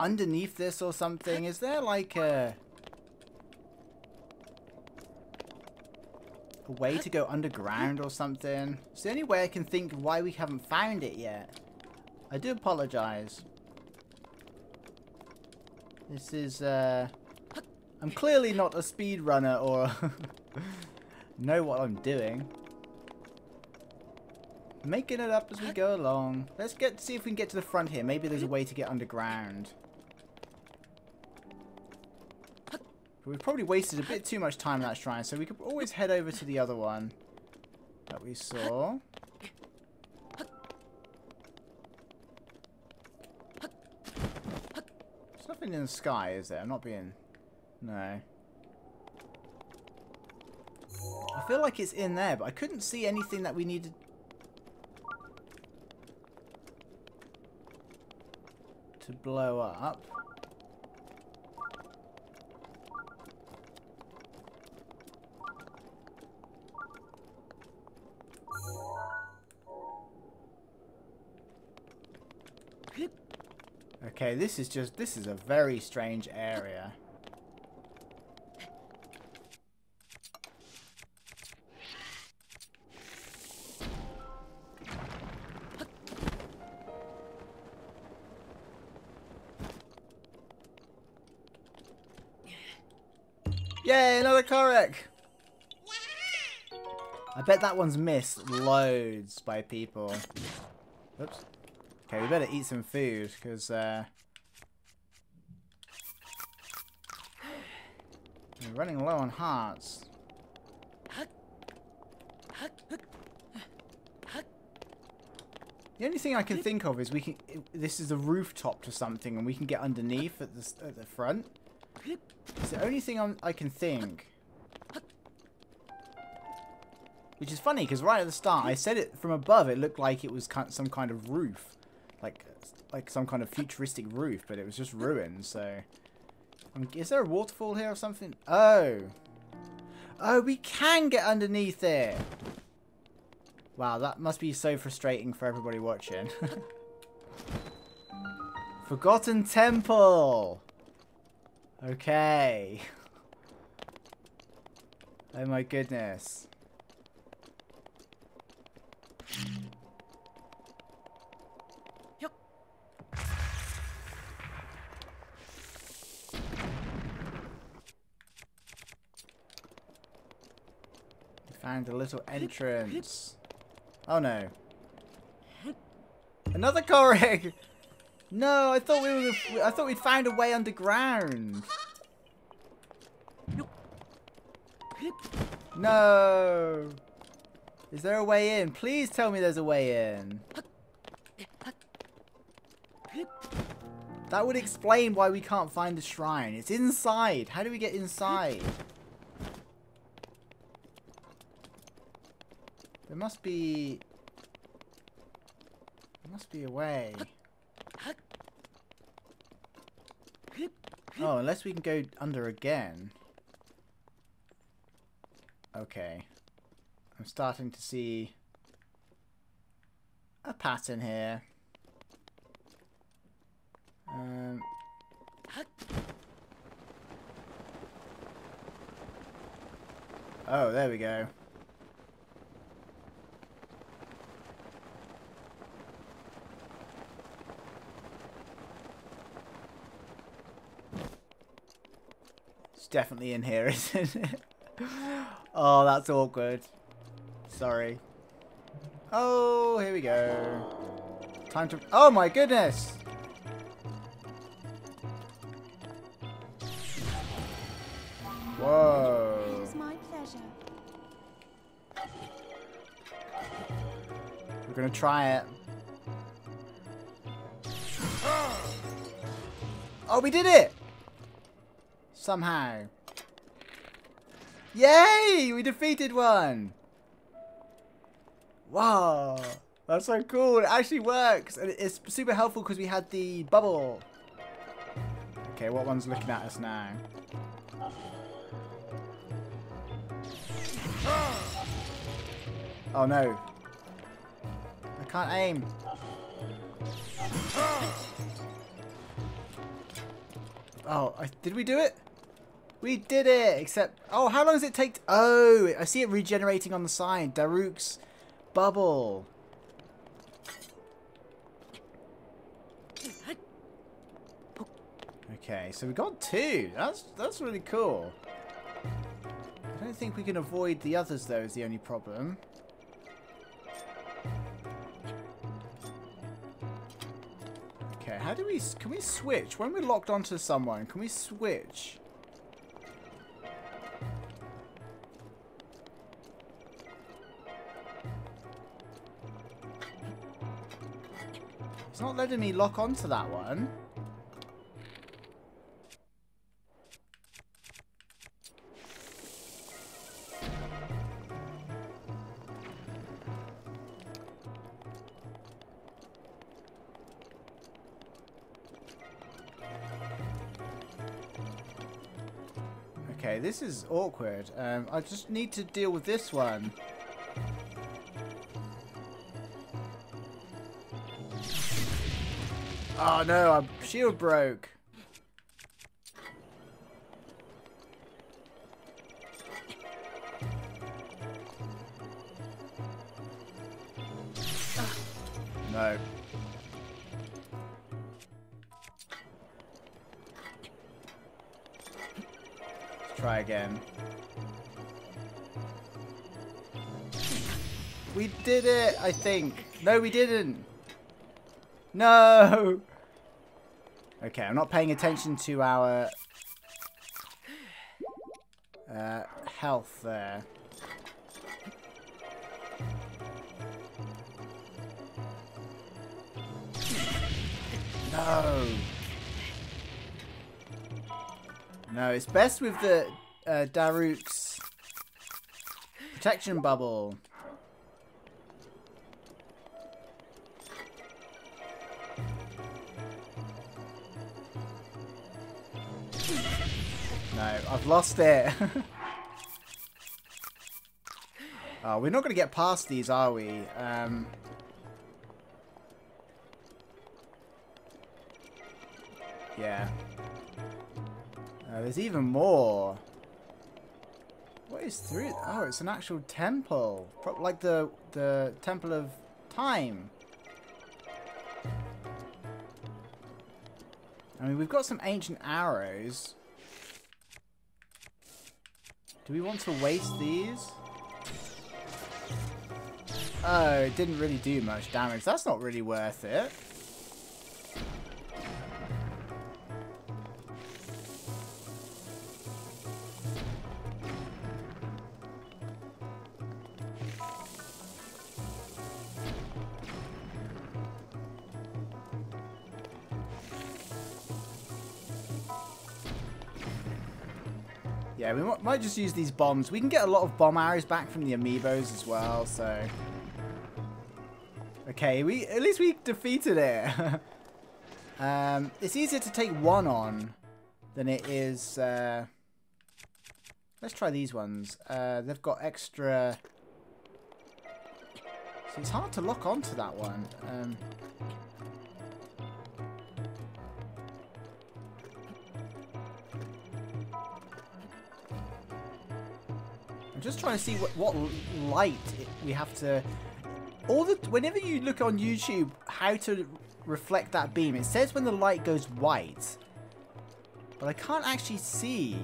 Underneath this or something? Is there like a... A way to go underground or something? It's the only way I can think why we haven't found it yet. I do apologize. This is, uh... I'm clearly not a speedrunner or know what I'm doing. Making it up as we go along. Let's get see if we can get to the front here. Maybe there's a way to get underground. But we've probably wasted a bit too much time in that shrine, so we could always head over to the other one that we saw. There's nothing in the sky, is there? I'm not being... No. I feel like it's in there, but I couldn't see anything that we needed to blow up. Okay, this is just, this is a very strange area. Yay, another Korok! I bet that one's missed loads by people. Oops. Okay, we better eat some food, because, uh... We're running low on hearts. The only thing I can think of is we can... This is a rooftop to something, and we can get underneath at the, at the front. It's the only thing I'm, I can think. Which is funny, because right at the start, I said it from above, it looked like it was some kind of roof. Like, like some kind of futuristic roof, but it was just ruins, so... Um, is there a waterfall here or something? Oh. Oh, we can get underneath it. Wow, that must be so frustrating for everybody watching. Forgotten Temple! Okay. Oh my goodness. Found a little entrance. Oh no. Another Korok! No, I thought we were. I thought we'd found a way underground. No. Is there a way in? Please tell me there's a way in. That would explain why we can't find the shrine. It's inside. How do we get inside? There must be... There must be a way. Oh, unless we can go under again. Okay. I'm starting to see a pattern here. Um, oh, there we go. Definitely in here, isn't it? oh, that's awkward. Sorry. Oh, here we go. Time to... Oh my goodness! Whoa. It is my pleasure. We're gonna try it. Oh, we did it! Somehow. Yay! We defeated one! Wow! That's so cool. It actually works. And it's super helpful because we had the bubble. Okay, what one's looking at us now? Oh no. I can't aim. Oh, I, did we do it? We did it! Except, oh, how long does it take? Oh, I see it regenerating on the side. Daruk's bubble. Okay, so we got two. That's that's really cool. I don't think we can avoid the others though. Is the only problem. Okay, how do we... Can we switch? When we're locked onto someone, can we switch? It's not letting me lock onto that one. Okay, this is awkward. Um, I just need to deal with this one. Oh no, our shield broke. No. Let's try again. We did it, I think. No, we didn't. No! Okay, I'm not paying attention to our uh, health there. No! No, it's best with the uh, Daruk's protection bubble. I've lost it. oh, we're not going to get past these, are we? Um, yeah. Uh, there's even more. What is through? Oh, it's an actual temple, Pro like the the Temple of Time. I mean, we've got some ancient arrows. Do we want to waste these? Oh, it didn't really do much damage. That's not really worth it. Might just use these bombs. We can get a lot of bomb arrows back from the amiibos as well, so... Okay, we at least we defeated it. um, it's easier to take one on than it is... Uh... Let's try these ones. Uh, they've got extra... So it's hard to lock onto that one. Um... I'm just trying to see what, what light we have to... All the Whenever you look on YouTube how to reflect that beam, it says when the light goes white. But I can't actually see.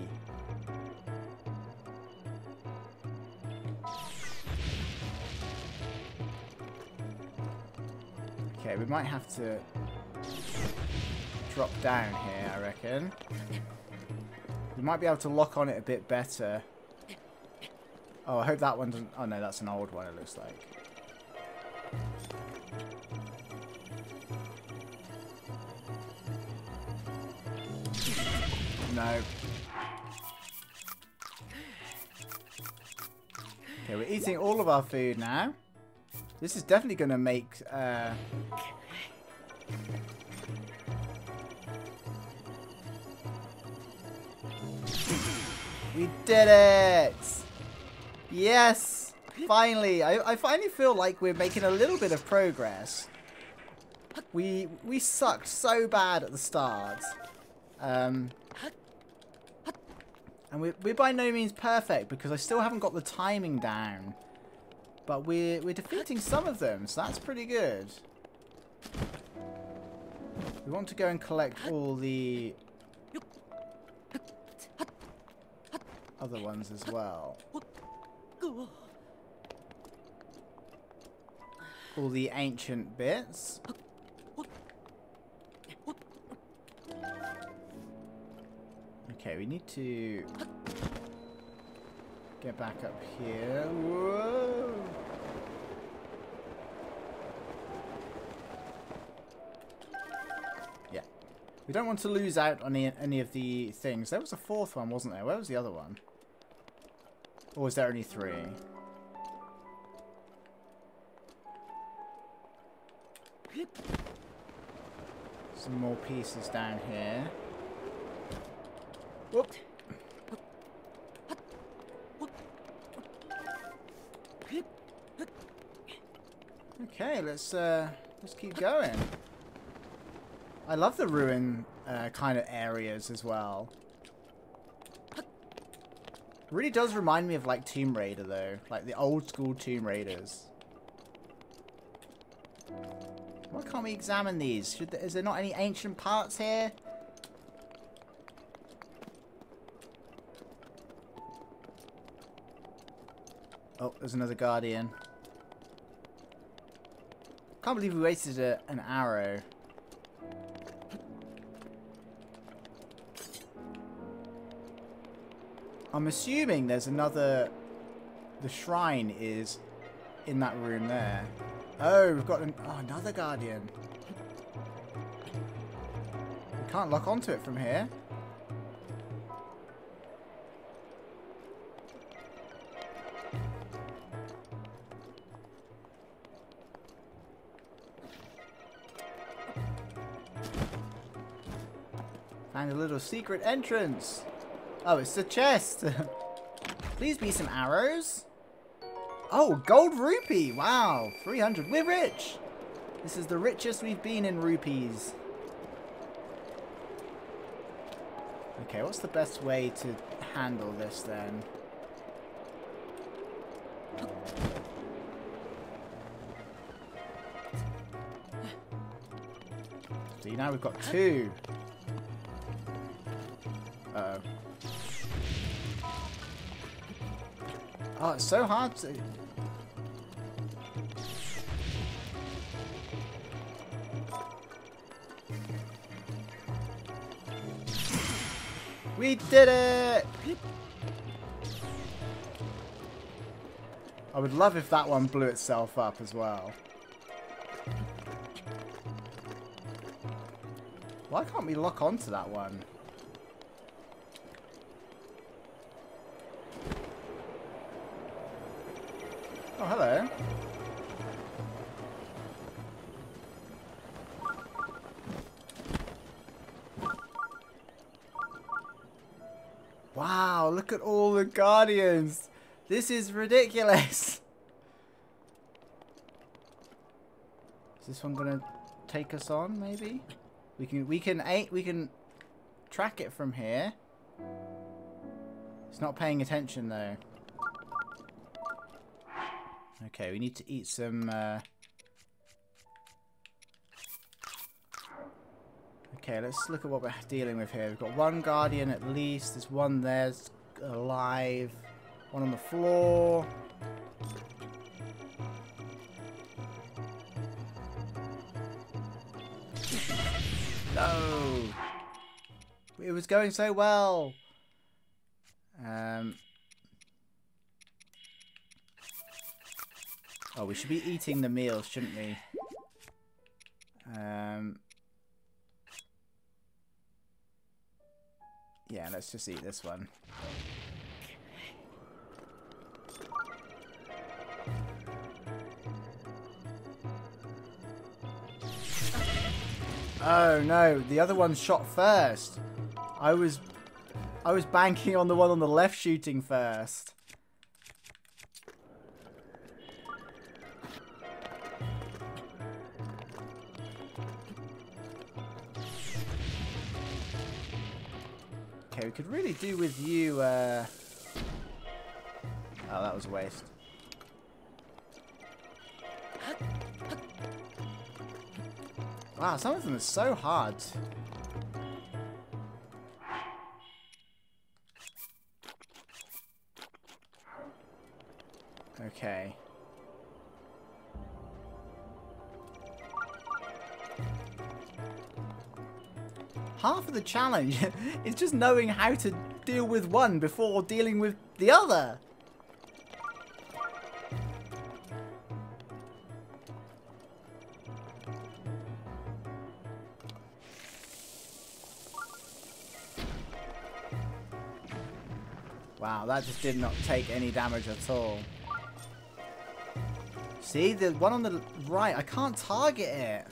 Okay, we might have to drop down here, I reckon. We might be able to lock on it a bit better. Oh, I hope that one doesn't... Oh, no, that's an old one, it looks like. No. Okay, we're eating all of our food now. This is definitely going to make... Uh... We did it! Yes! Finally! I, I finally feel like we're making a little bit of progress. We we sucked so bad at the start. Um, and we're, we're by no means perfect because I still haven't got the timing down. But we're, we're defeating some of them, so that's pretty good. We want to go and collect all the other ones as well. All the ancient bits. Okay, we need to get back up here. Whoa! Yeah. We don't want to lose out on any, any of the things. There was a fourth one, wasn't there? Where was the other one? Or was there only three? Some more pieces down here. Whoop. Okay, let's uh, let's keep going. I love the ruin uh, kind of areas as well. Really does remind me of like Tomb Raider though. Like the old school Tomb Raiders. Why can't we examine these? There, is there not any ancient parts here? Oh, there's another guardian. Can't believe we wasted a, an arrow. I'm assuming there's another... The shrine is in that room there. Oh, we've got an, oh, another guardian. We can't lock onto it from here. Find a little secret entrance. Oh, it's the chest. Please be some arrows. Oh, gold rupee. Wow, 300. We're rich. This is the richest we've been in rupees. Okay, what's the best way to handle this then? See, now we've got two. Oh, it's so hard to... We did it! I would love if that one blew itself up as well. Why can't we lock onto that one? Guardians. This is ridiculous. Is this one gonna take us on? Maybe we can. We can. Eight. We can track it from here. It's not paying attention though. Okay, we need to eat some. Uh... Okay, let's look at what we're dealing with here. We've got one guardian at least. There's one there's alive. One on the floor. No! It was going so well! Um... Oh, we should be eating the meals, shouldn't we? Um... Yeah, let's just eat this one. Oh no, the other one shot first. I was I was banking on the one on the left shooting first. Okay, we could really do with you, uh... Oh, that was a waste. Wow, some of them are so hard. Okay. Half of the challenge is just knowing how to deal with one before dealing with the other. Wow, that just did not take any damage at all. See, the one on the right, I can't target it.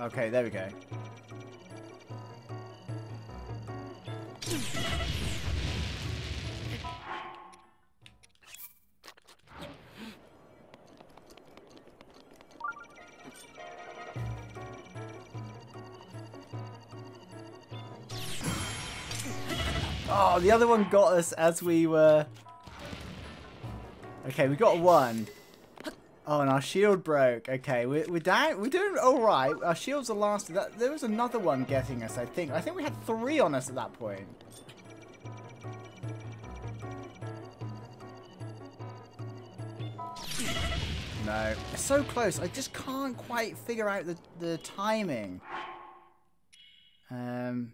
Okay, there we go. Oh, the other one got us as we were... Okay, we got one. Oh, and our shield broke. Okay, we're, we're down. We're doing all right. Our shields are lasting. That, there was another one getting us, I think. I think we had three on us at that point. No. So close. I just can't quite figure out the, the timing. Um...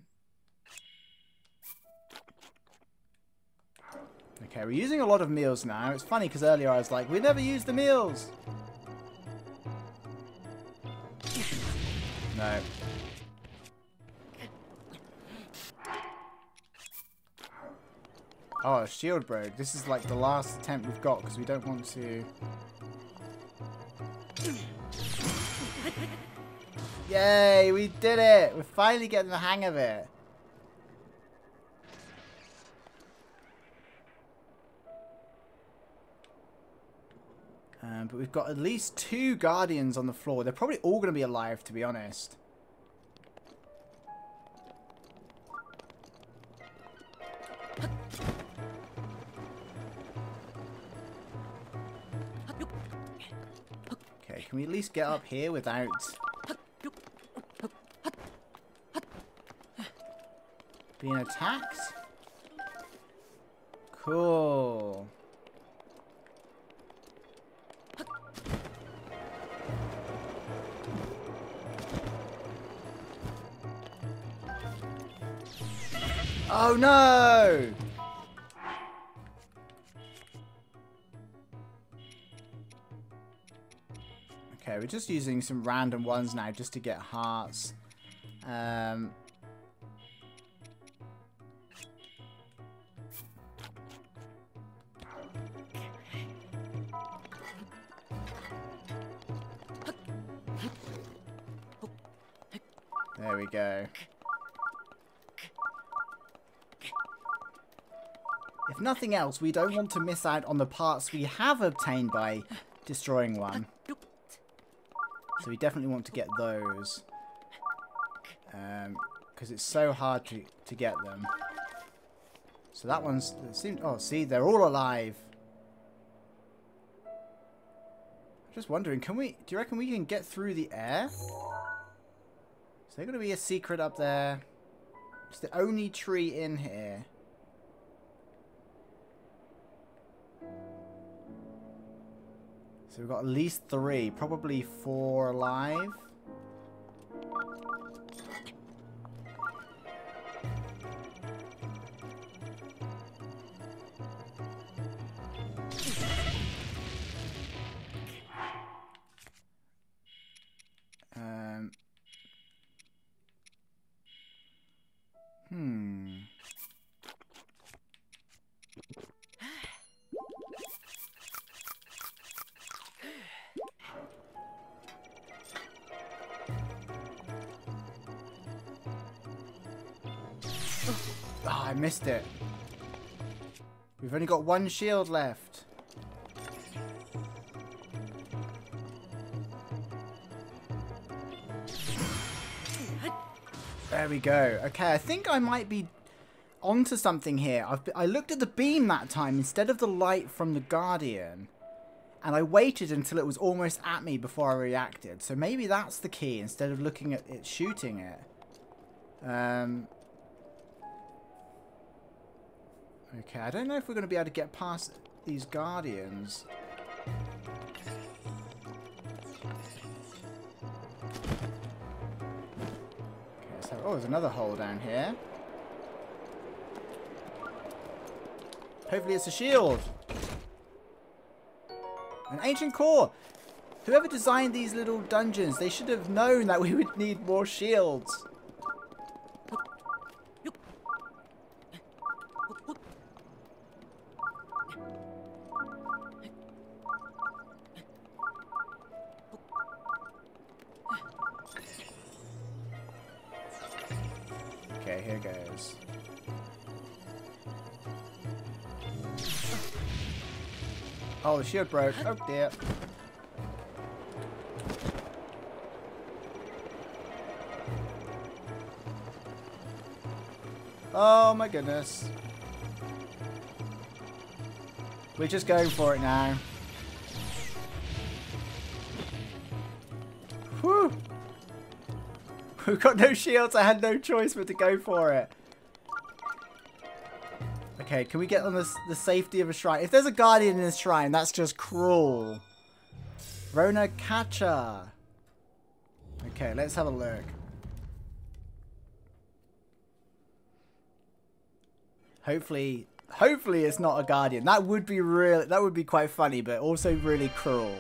Okay, we're using a lot of meals now. It's funny because earlier I was like, we never use the meals. No. Oh, shield broke. This is like the last attempt we've got because we don't want to... Yay, we did it! We're finally getting the hang of it. Um, but we've got at least two Guardians on the floor. They're probably all going to be alive, to be honest. Okay, can we at least get up here without... being attacked? Cool. Oh no! Okay, we're just using some random ones now just to get hearts. Um, there we go. Nothing else, we don't want to miss out on the parts we have obtained by destroying one. So we definitely want to get those. Because um, it's so hard to, to get them. So that one's... Seemed, oh, see, they're all alive. I'm just wondering, can we... Do you reckon we can get through the air? Is there going to be a secret up there? It's the only tree in here. So we've got at least three, probably four alive. Missed it. We've only got one shield left. There we go. Okay, I think I might be onto something here. I've, I looked at the beam that time instead of the light from the Guardian. And I waited until it was almost at me before I reacted. So maybe that's the key instead of looking at it shooting it. Um, Okay, I don't know if we're going to be able to get past these guardians. Okay, so, oh, there's another hole down here. Hopefully it's a shield. An ancient core. Whoever designed these little dungeons, they should have known that we would need more shields. Shield broke. Oh dear. Oh my goodness. We're just going for it now. Whew. We've got no shields. I had no choice but to go for it. Okay, can we get on the, the safety of a shrine? If there's a guardian in this shrine, that's just cruel. Rona Catcher. Okay, let's have a look. Hopefully, hopefully it's not a guardian. That would be real. That would be quite funny, but also really cruel.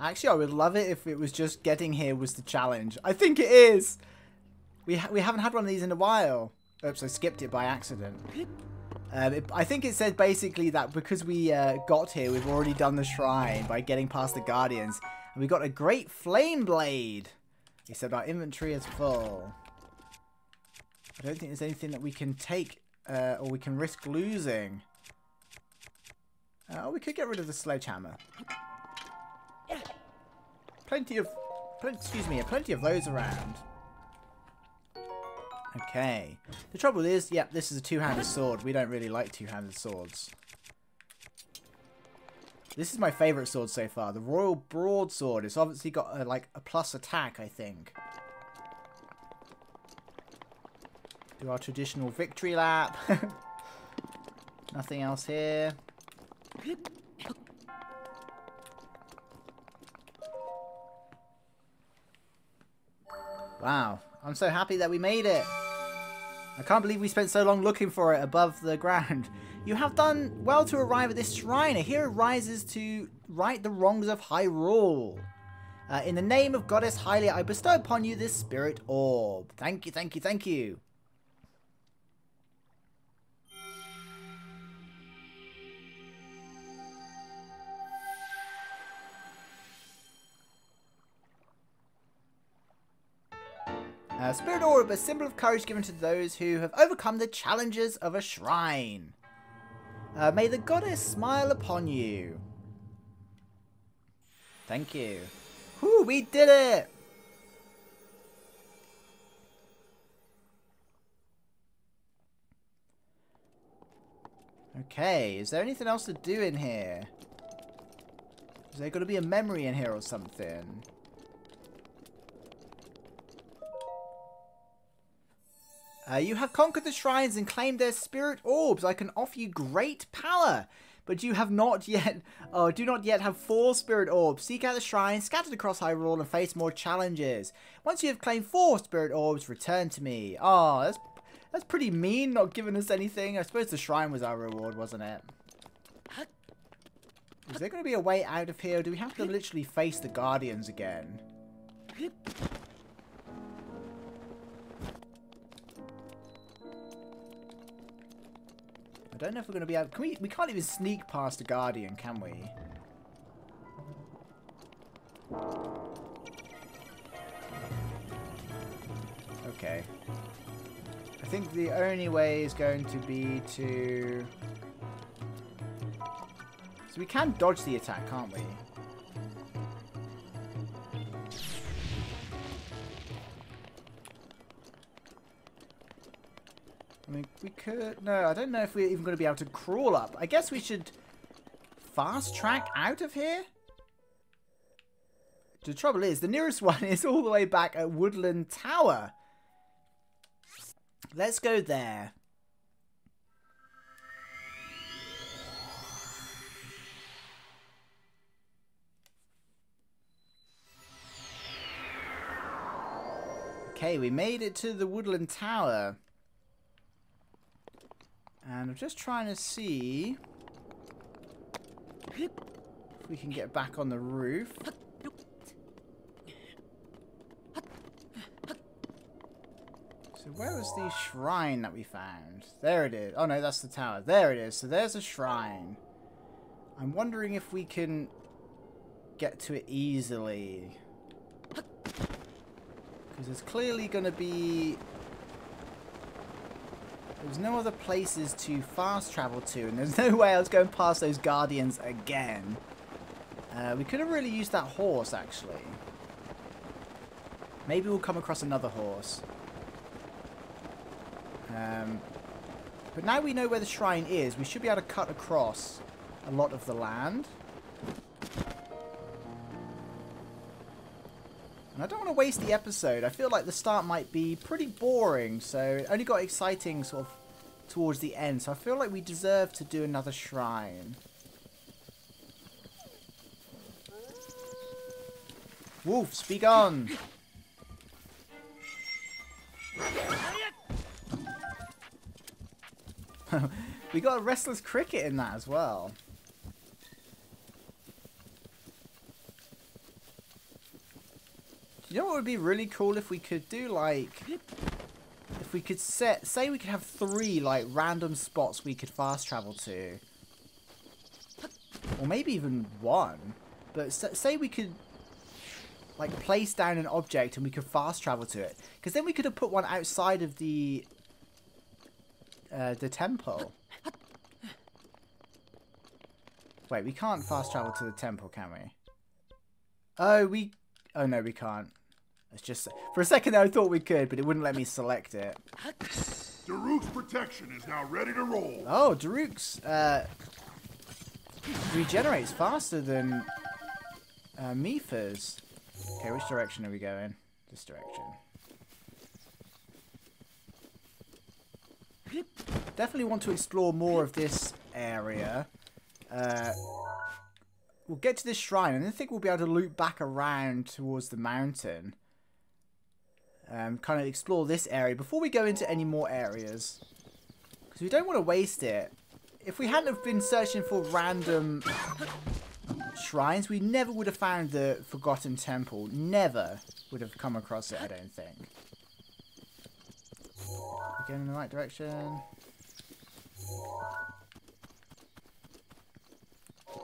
Actually, I would love it if it was just getting here was the challenge. I think it is. We, ha we haven't had one of these in a while. Oops, I skipped it by accident. Um, it, I think it said basically that because we uh, got here, we've already done the shrine by getting past the guardians. And we got a great flame blade. He said our inventory is full. I don't think there's anything that we can take uh, or we can risk losing. Uh, we could get rid of the sledgehammer. Plenty of, excuse me, plenty of those around. Okay. The trouble is, yep, this is a two-handed sword. We don't really like two-handed swords. This is my favourite sword so far. The Royal Broadsword. It's obviously got a, like a plus attack, I think. Do our traditional victory lap. Nothing else here. Wow. I'm so happy that we made it. I can't believe we spent so long looking for it above the ground. You have done well to arrive at this shrine. A hero rises to right the wrongs of Hyrule. Uh, in the name of Goddess Hylia, I bestow upon you this spirit orb. Thank you, thank you, thank you. Uh, Spirit Orb, a symbol of courage given to those who have overcome the challenges of a shrine. Uh, may the goddess smile upon you. Thank you. Whew, we did it! Okay, is there anything else to do in here? Is there going to be a memory in here or something? Uh, you have conquered the shrines and claimed their spirit orbs. I can offer you great power. But you have not yet, oh, do not yet have four spirit orbs. Seek out the shrines, scattered across Hyrule, and face more challenges. Once you have claimed four spirit orbs, return to me. Oh, that's that's pretty mean, not giving us anything. I suppose the shrine was our reward, wasn't it? Is there going to be a way out of here? Do we have to literally face the Guardians again? Don't know if we're going to be able... Can we, we can't even sneak past a Guardian, can we? Okay. I think the only way is going to be to... So we can dodge the attack, can't we? I mean, we could... No, I don't know if we're even going to be able to crawl up. I guess we should fast track out of here? The trouble is, the nearest one is all the way back at Woodland Tower. Let's go there. Okay, we made it to the Woodland Tower. And I'm just trying to see if we can get back on the roof. So where was the shrine that we found? There it is. Oh no, that's the tower. There it is. So there's a shrine. I'm wondering if we can get to it easily. Because there's clearly going to be... There's no other places to fast travel to, and there's no way I was going past those guardians again. Uh, we could have really used that horse, actually. Maybe we'll come across another horse. Um, but now we know where the shrine is, we should be able to cut across a lot of the land. And I don't want to waste the episode. I feel like the start might be pretty boring, so it only got exciting sort of towards the end. So I feel like we deserve to do another shrine. Wolves, be gone! we got a restless cricket in that as well. You know what would be really cool if we could do like if we could set say we could have three like random spots we could fast travel to. Or maybe even one. But say we could like place down an object and we could fast travel to it. Because then we could have put one outside of the uh, the temple. Wait, we can't fast travel to the temple, can we? Oh, we... Oh, no, we can't. It's just... For a second there, I thought we could, but it wouldn't let me select it. Daruk's protection is now ready to roll. Oh, Daruk's uh, regenerates faster than uh, Mipha's. Okay, which direction are we going? This direction. Definitely want to explore more of this area. Uh, we'll get to this shrine and I think we'll be able to loop back around towards the mountain. Um, kind of explore this area before we go into any more areas. Because we don't want to waste it. If we hadn't have been searching for random shrines, we never would have found the Forgotten Temple. Never would have come across it, I don't think. We're going in the right direction.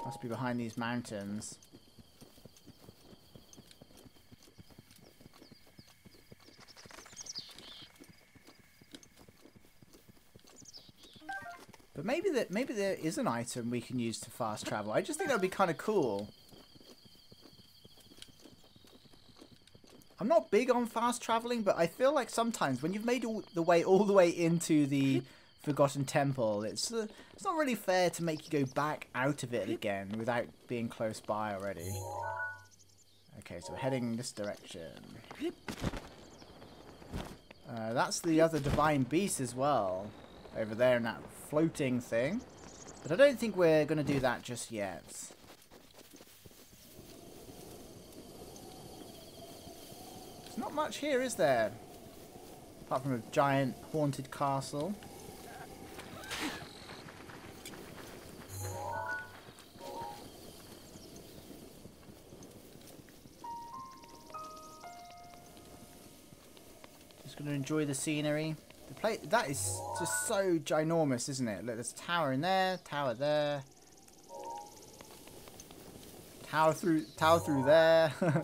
Must be behind these mountains. But maybe that maybe there is an item we can use to fast travel. I just think that would be kind of cool. I'm not big on fast traveling, but I feel like sometimes when you've made all the way all the way into the Forgotten Temple, it's uh, it's not really fair to make you go back out of it again without being close by already. Okay, so we're heading this direction. Uh, that's the other divine beast as well, over there in that floating thing. But I don't think we're going to do that just yet. There's not much here, is there? Apart from a giant haunted castle. Just going to enjoy the scenery. The play that is just so ginormous, isn't it? Look, there's a tower in there, tower there, tower through, tower through there.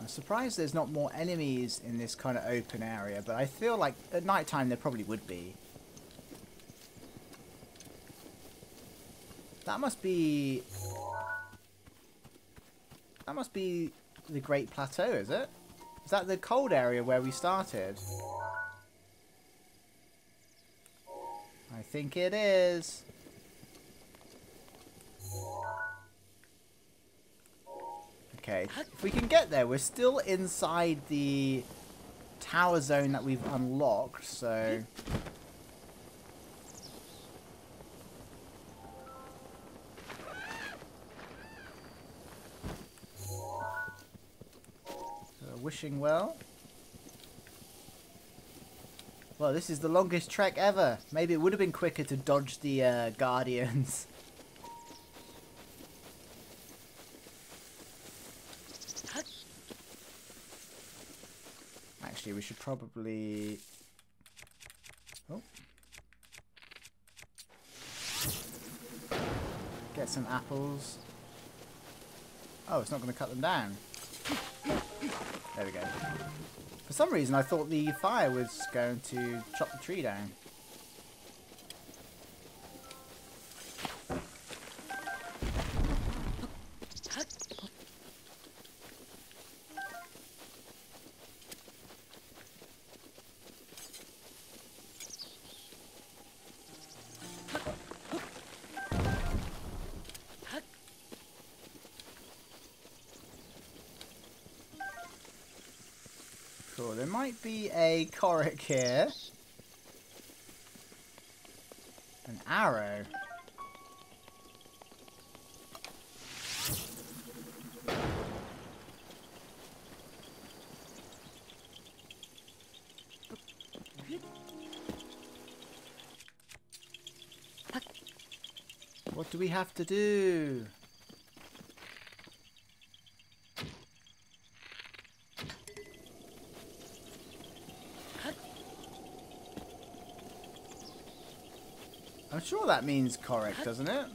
I'm surprised there's not more enemies in this kind of open area, but I feel like at night time there probably would be. That must be that must be the Great Plateau, is it? Is that the cold area where we started? I think it is. Okay, if we can get there, we're still inside the tower zone that we've unlocked, so... wishing well. Well, this is the longest trek ever. Maybe it would have been quicker to dodge the uh, Guardians. Actually, we should probably... Oh. Get some apples. Oh, it's not going to cut them down. There we go. For some reason, I thought the fire was going to chop the tree down. Be a Korok here. An arrow. What do we have to do? Sure that means correct, doesn't it?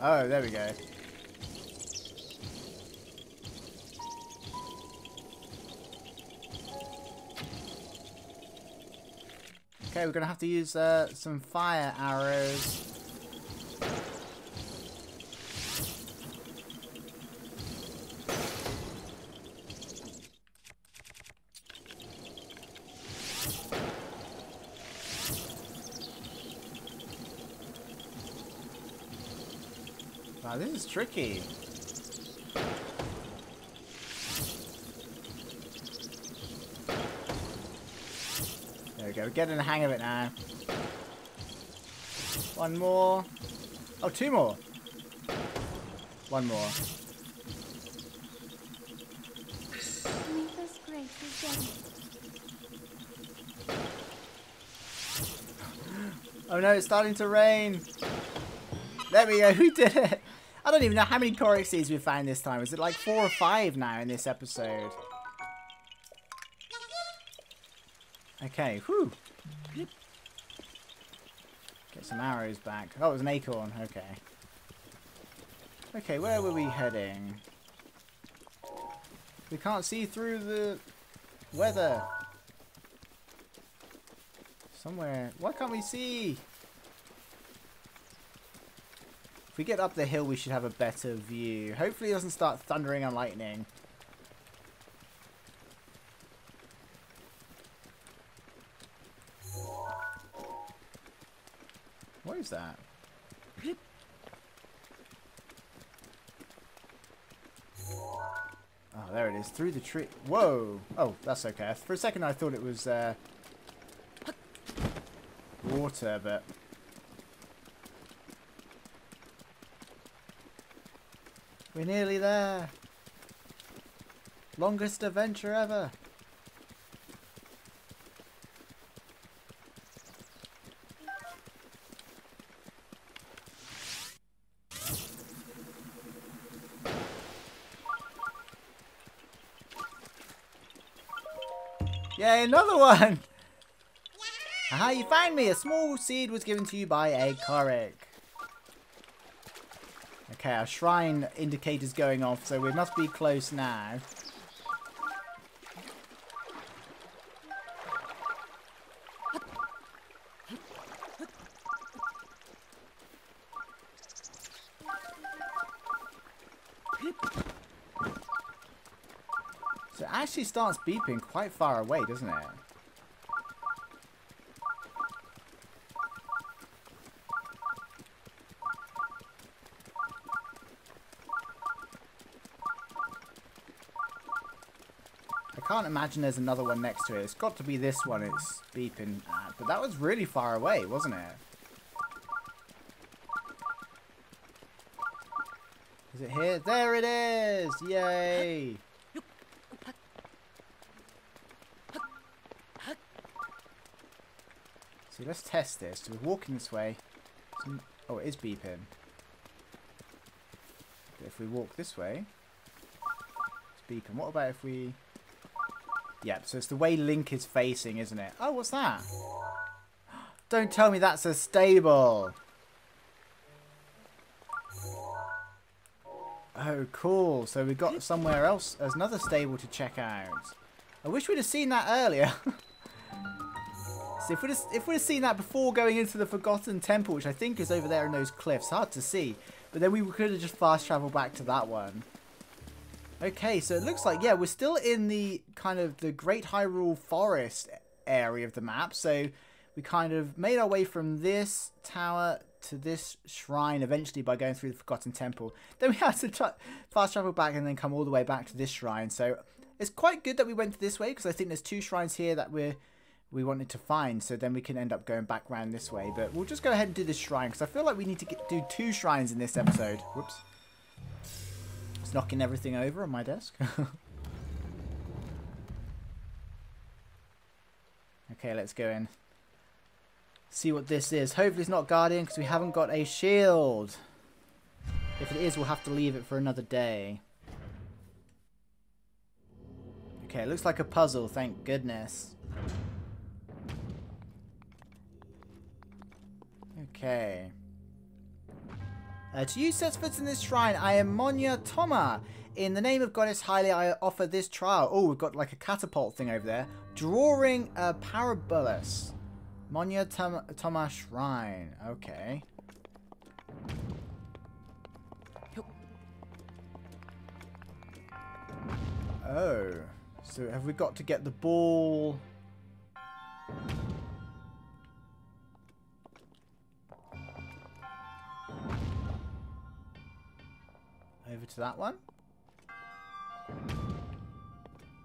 Oh, there we go. Okay, we're going to have to use uh, some fire arrows. This is tricky. There we go. We're getting the hang of it now. One more. Oh, two more. One more. Mipha's grace is ready. Oh no, it's starting to rain. There we go, we did it. I don't even know how many Korok seeds we found this time. Is it like four or five now in this episode? Okay, whew. Get some arrows back. Oh, it was an acorn. Okay. Okay, where were we heading? We can't see through the weather. Somewhere. Why can't we see? If we get up the hill, we should have a better view. Hopefully it doesn't start thundering and lightning. What is that? Oh, there it is. Through the tree. Whoa! Oh, that's okay. For a second I thought it was uh, water, but... We're nearly there. Longest adventure ever. Yay, another one! Aha, you find me! A small seed was given to you by a Korok. Okay, our shrine indicator's going off, so we must be close now. So it actually starts beeping quite far away, doesn't it? Can't imagine there's another one next to it. It's got to be this one it's beeping at. But that was really far away, wasn't it? Is it here? There it is! Yay! See, let's test this. So we're walking this way. Oh, it is beeping. But if we walk this way, it's beeping. What about if we... Yep, so it's the way Link is facing, isn't it? Oh, what's that? Don't tell me that's a stable. Oh, cool. So we've got somewhere else. Another stable to check out. I wish we'd have seen that earlier. See, if we'd, have, if we'd have seen that before going into the Forgotten Temple, which I think is over there in those cliffs, hard to see. But then we could have just fast traveled back to that one. Okay, so it looks like, yeah, we're still in the kind of the Great Hyrule Forest area of the map. So we kind of made our way from this tower to this shrine eventually by going through the Forgotten Temple. Then we had to tra fast travel back and then come all the way back to this shrine. So it's quite good that we went this way because I think there's two shrines here that we're we wanted to find so then we can end up going back round this way but we'll just go ahead and do this shrine because I feel like we need to get, do two shrines in this episode whoops knocking everything over on my desk. Okay let's go in. See what this is. Hopefully it's not guardian because we haven't got a shield. If it is we'll have to leave it for another day. Okay looks like a puzzle thank goodness. Okay. Uh, to you sets foot in this shrine, I am Monya Toma. In the name of Goddess Hylia, I offer this trial. Oh, we've got like a catapult thing over there. Drawing a parabolas. Monya Tom Toma Shrine. Okay. Oh. So have we got to get the ball... Over to that one.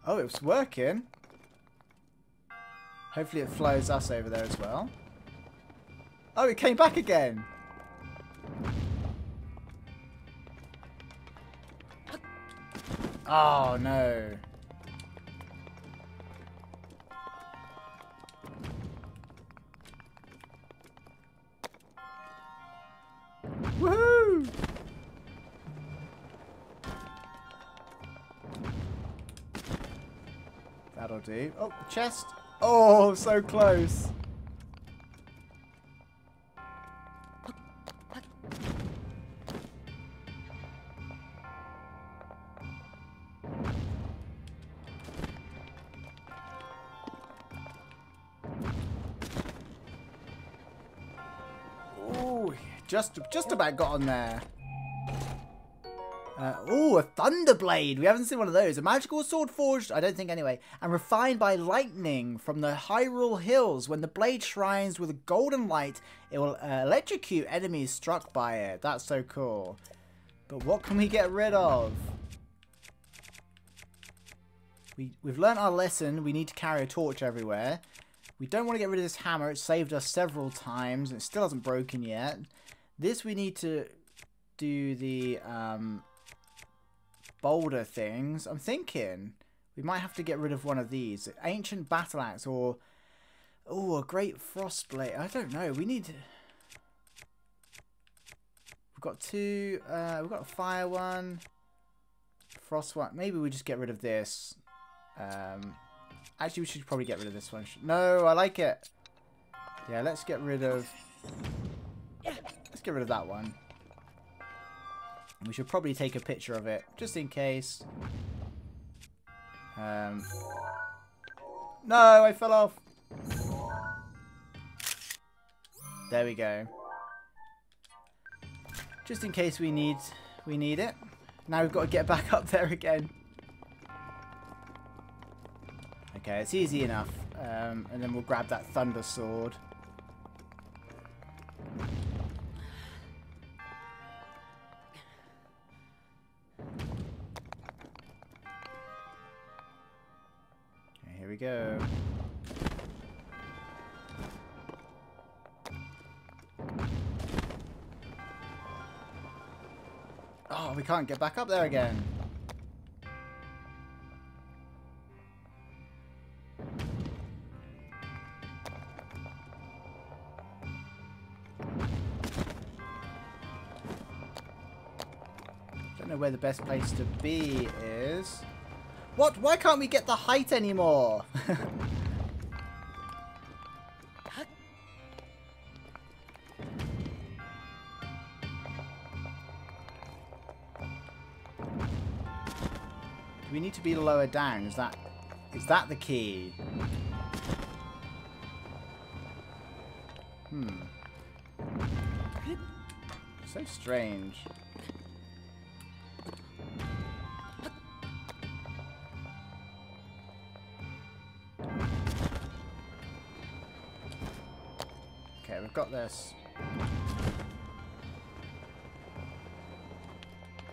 Oh, it was working. Hopefully it flows us over there as well. Oh, it came back again. Oh, no. Woohoo! That'll do. Oh, chest. Oh, so close. Just just about got on there. Uh, oh, a Thunderblade. We haven't seen one of those. A magical sword forged, I don't think anyway, and refined by lightning from the Hyrule Hills. When the blade shines with a golden light, it will uh, electrocute enemies struck by it. That's so cool. But what can we get rid of? We, we've learned our lesson. We need to carry a torch everywhere. We don't want to get rid of this hammer. It saved us several times. It still hasn't broken yet. This we need to do the um, boulder things. I'm thinking we might have to get rid of one of these. Ancient battle axe or... Oh, a great frost blade. I don't know. We need... We've got two... Uh, we've got a fire one. Frost one. Maybe we just get rid of this. Um, actually, we should probably get rid of this one. No, I like it. Yeah, let's get rid of... Let's get rid of that one. We should probably take a picture of it, just in case. Um, no, I fell off. There we go. Just in case we need we need it. Now we've got to get back up there again. Okay, it's easy enough. Um, and then we'll grab that thunder sword. We go. Oh, we can't get back up there again. Don't know where the best place to be is. What? Why can't we get the height anymore? Do we need to be lower down? Is that is that the key? Hmm. So strange.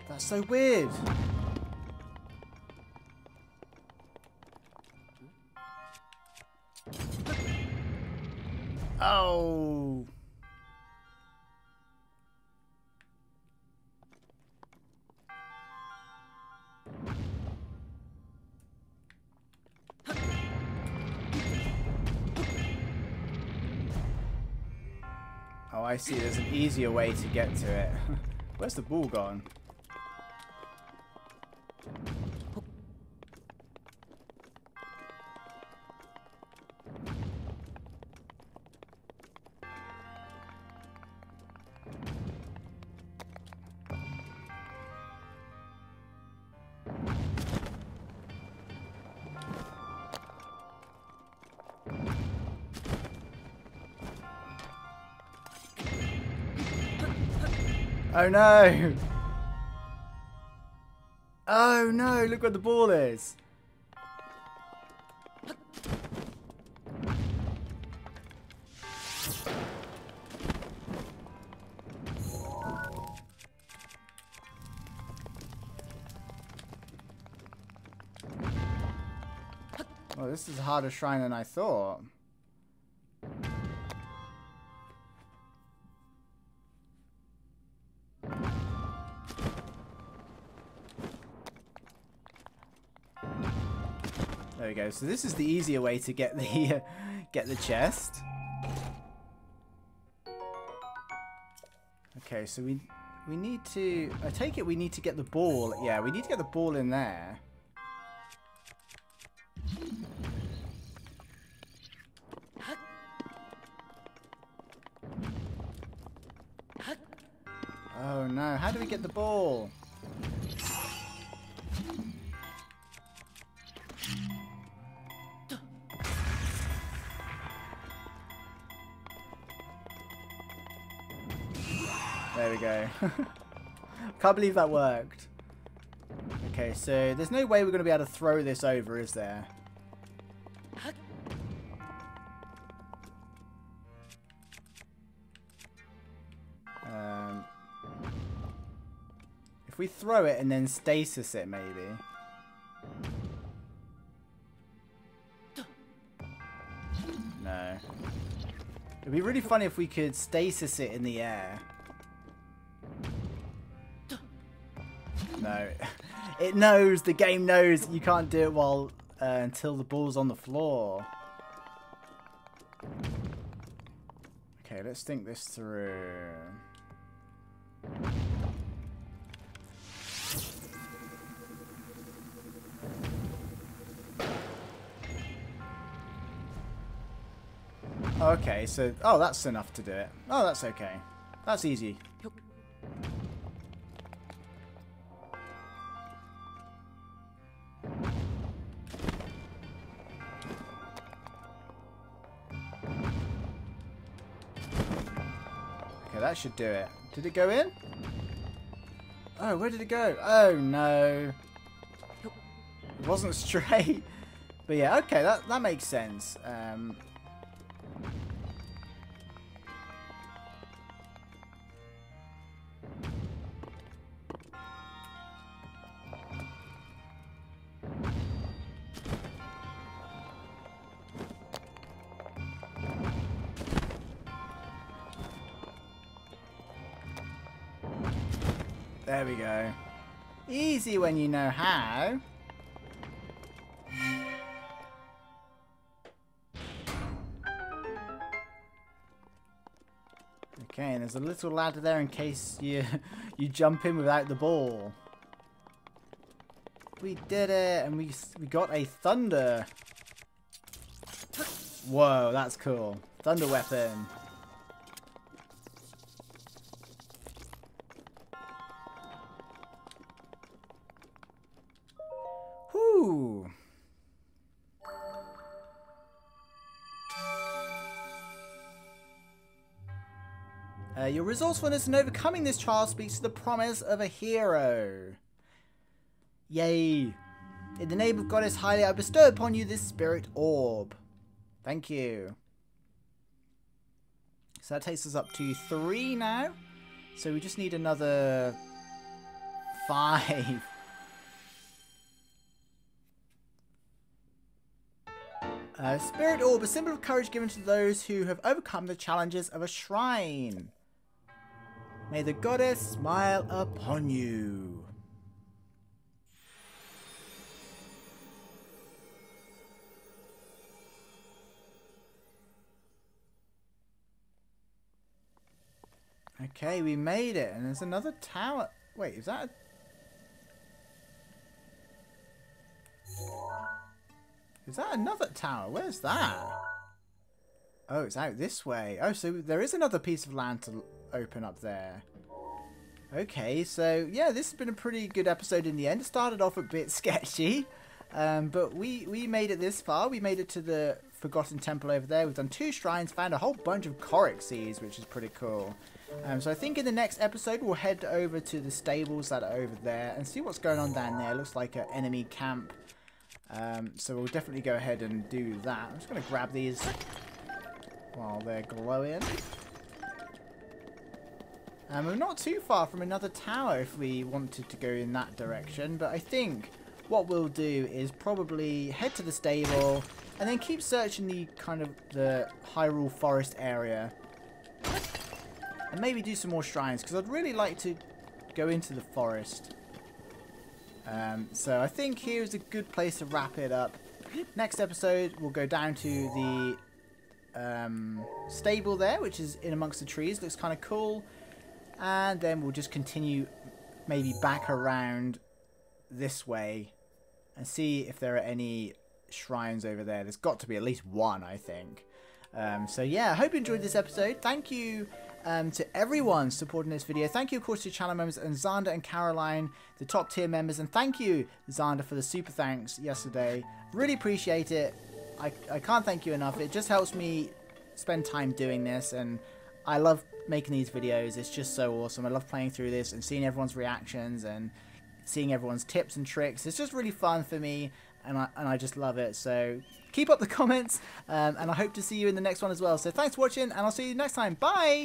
That's so weird. I see. There's an easier way to get to it. Where's the ball gone? Oh no! Oh no, look where the ball is. Well, this is a harder shrine than I thought. We go. So this is the easier way to get the uh, get the chest. Okay, so we we need to. I take it we need to get the ball. Yeah, we need to get the ball in there. Oh no! How do we get the ball? Can't believe that worked. Okay, so there's no way we're going to be able to throw this over, is there? Um, if we throw it and then stasis it, maybe. No. It'd be really funny if we could stasis it in the air. No. It knows, the game knows you can't do it while uh, until the ball's on the floor. Okay, let's think this through. Okay, so... Oh, that's enough to do it. Oh, that's okay. That's easy. Should do it. Did it go in? Oh, where did it go? Oh, no. It wasn't straight. But yeah, okay, that, that makes sense. Um, Easy when you know how. Okay, and there's a little ladder there in case you you jump in without the ball. We did it, and we we got a thunder. Whoa, that's cool. Thunder weapon. Your resourcefulness in overcoming this trial speaks to the promise of a hero. Yay. In the name of Goddess Hylia, I bestow upon you this spirit orb. Thank you. So that takes us up to three now. So we just need another five. Uh, Spirit Orb, a symbol of courage given to those who have overcome the challenges of a shrine. May the goddess smile upon you. Okay, we made it, and there's another tower. Wait, is that? Is that another tower? Where's that? Oh, it's out this way. Oh, so there is another piece of land to open up there. Okay, so yeah, this has been a pretty good episode in the end. It started off a bit sketchy, um, but we, we made it this far. We made it to the Forgotten Temple over there. We've done two shrines, found a whole bunch of Korok seeds, which is pretty cool. Um, so I think in the next episode, we'll head over to the stables that are over there and see what's going on down there. Looks like an enemy camp. Um, so we'll definitely go ahead and do that. I'm just going to grab these while they're glowing. And we're not too far from another tower if we wanted to go in that direction. But I think what we'll do is probably head to the stable and then keep searching the kind of the Hyrule Forest area. And maybe do some more shrines because I'd really like to go into the forest. Um, so I think here's a good place to wrap it up. next episode, we'll go down to the um, stable there, which is in amongst the trees. Looks kind of cool. And then we'll just continue maybe back around this way and see if there are any shrines over there. There's got to be at least one, I think. Um, so yeah, I hope you enjoyed this episode. Thank you um, to everyone supporting this video. Thank you, of course, to channel members and Xander and Caroline, the top tier members. And thank you, Xander, for the super thanks yesterday. Really appreciate it. I, I can't thank you enough. It just helps me spend time doing this. And I love making these videos. It's just so awesome. I love playing through this and seeing everyone's reactions and seeing everyone's tips and tricks. It's just really fun for me. And I, and I just love it. So keep up the comments. Um, and I hope to see you in the next one as well. So thanks for watching. And I'll see you next time. Bye.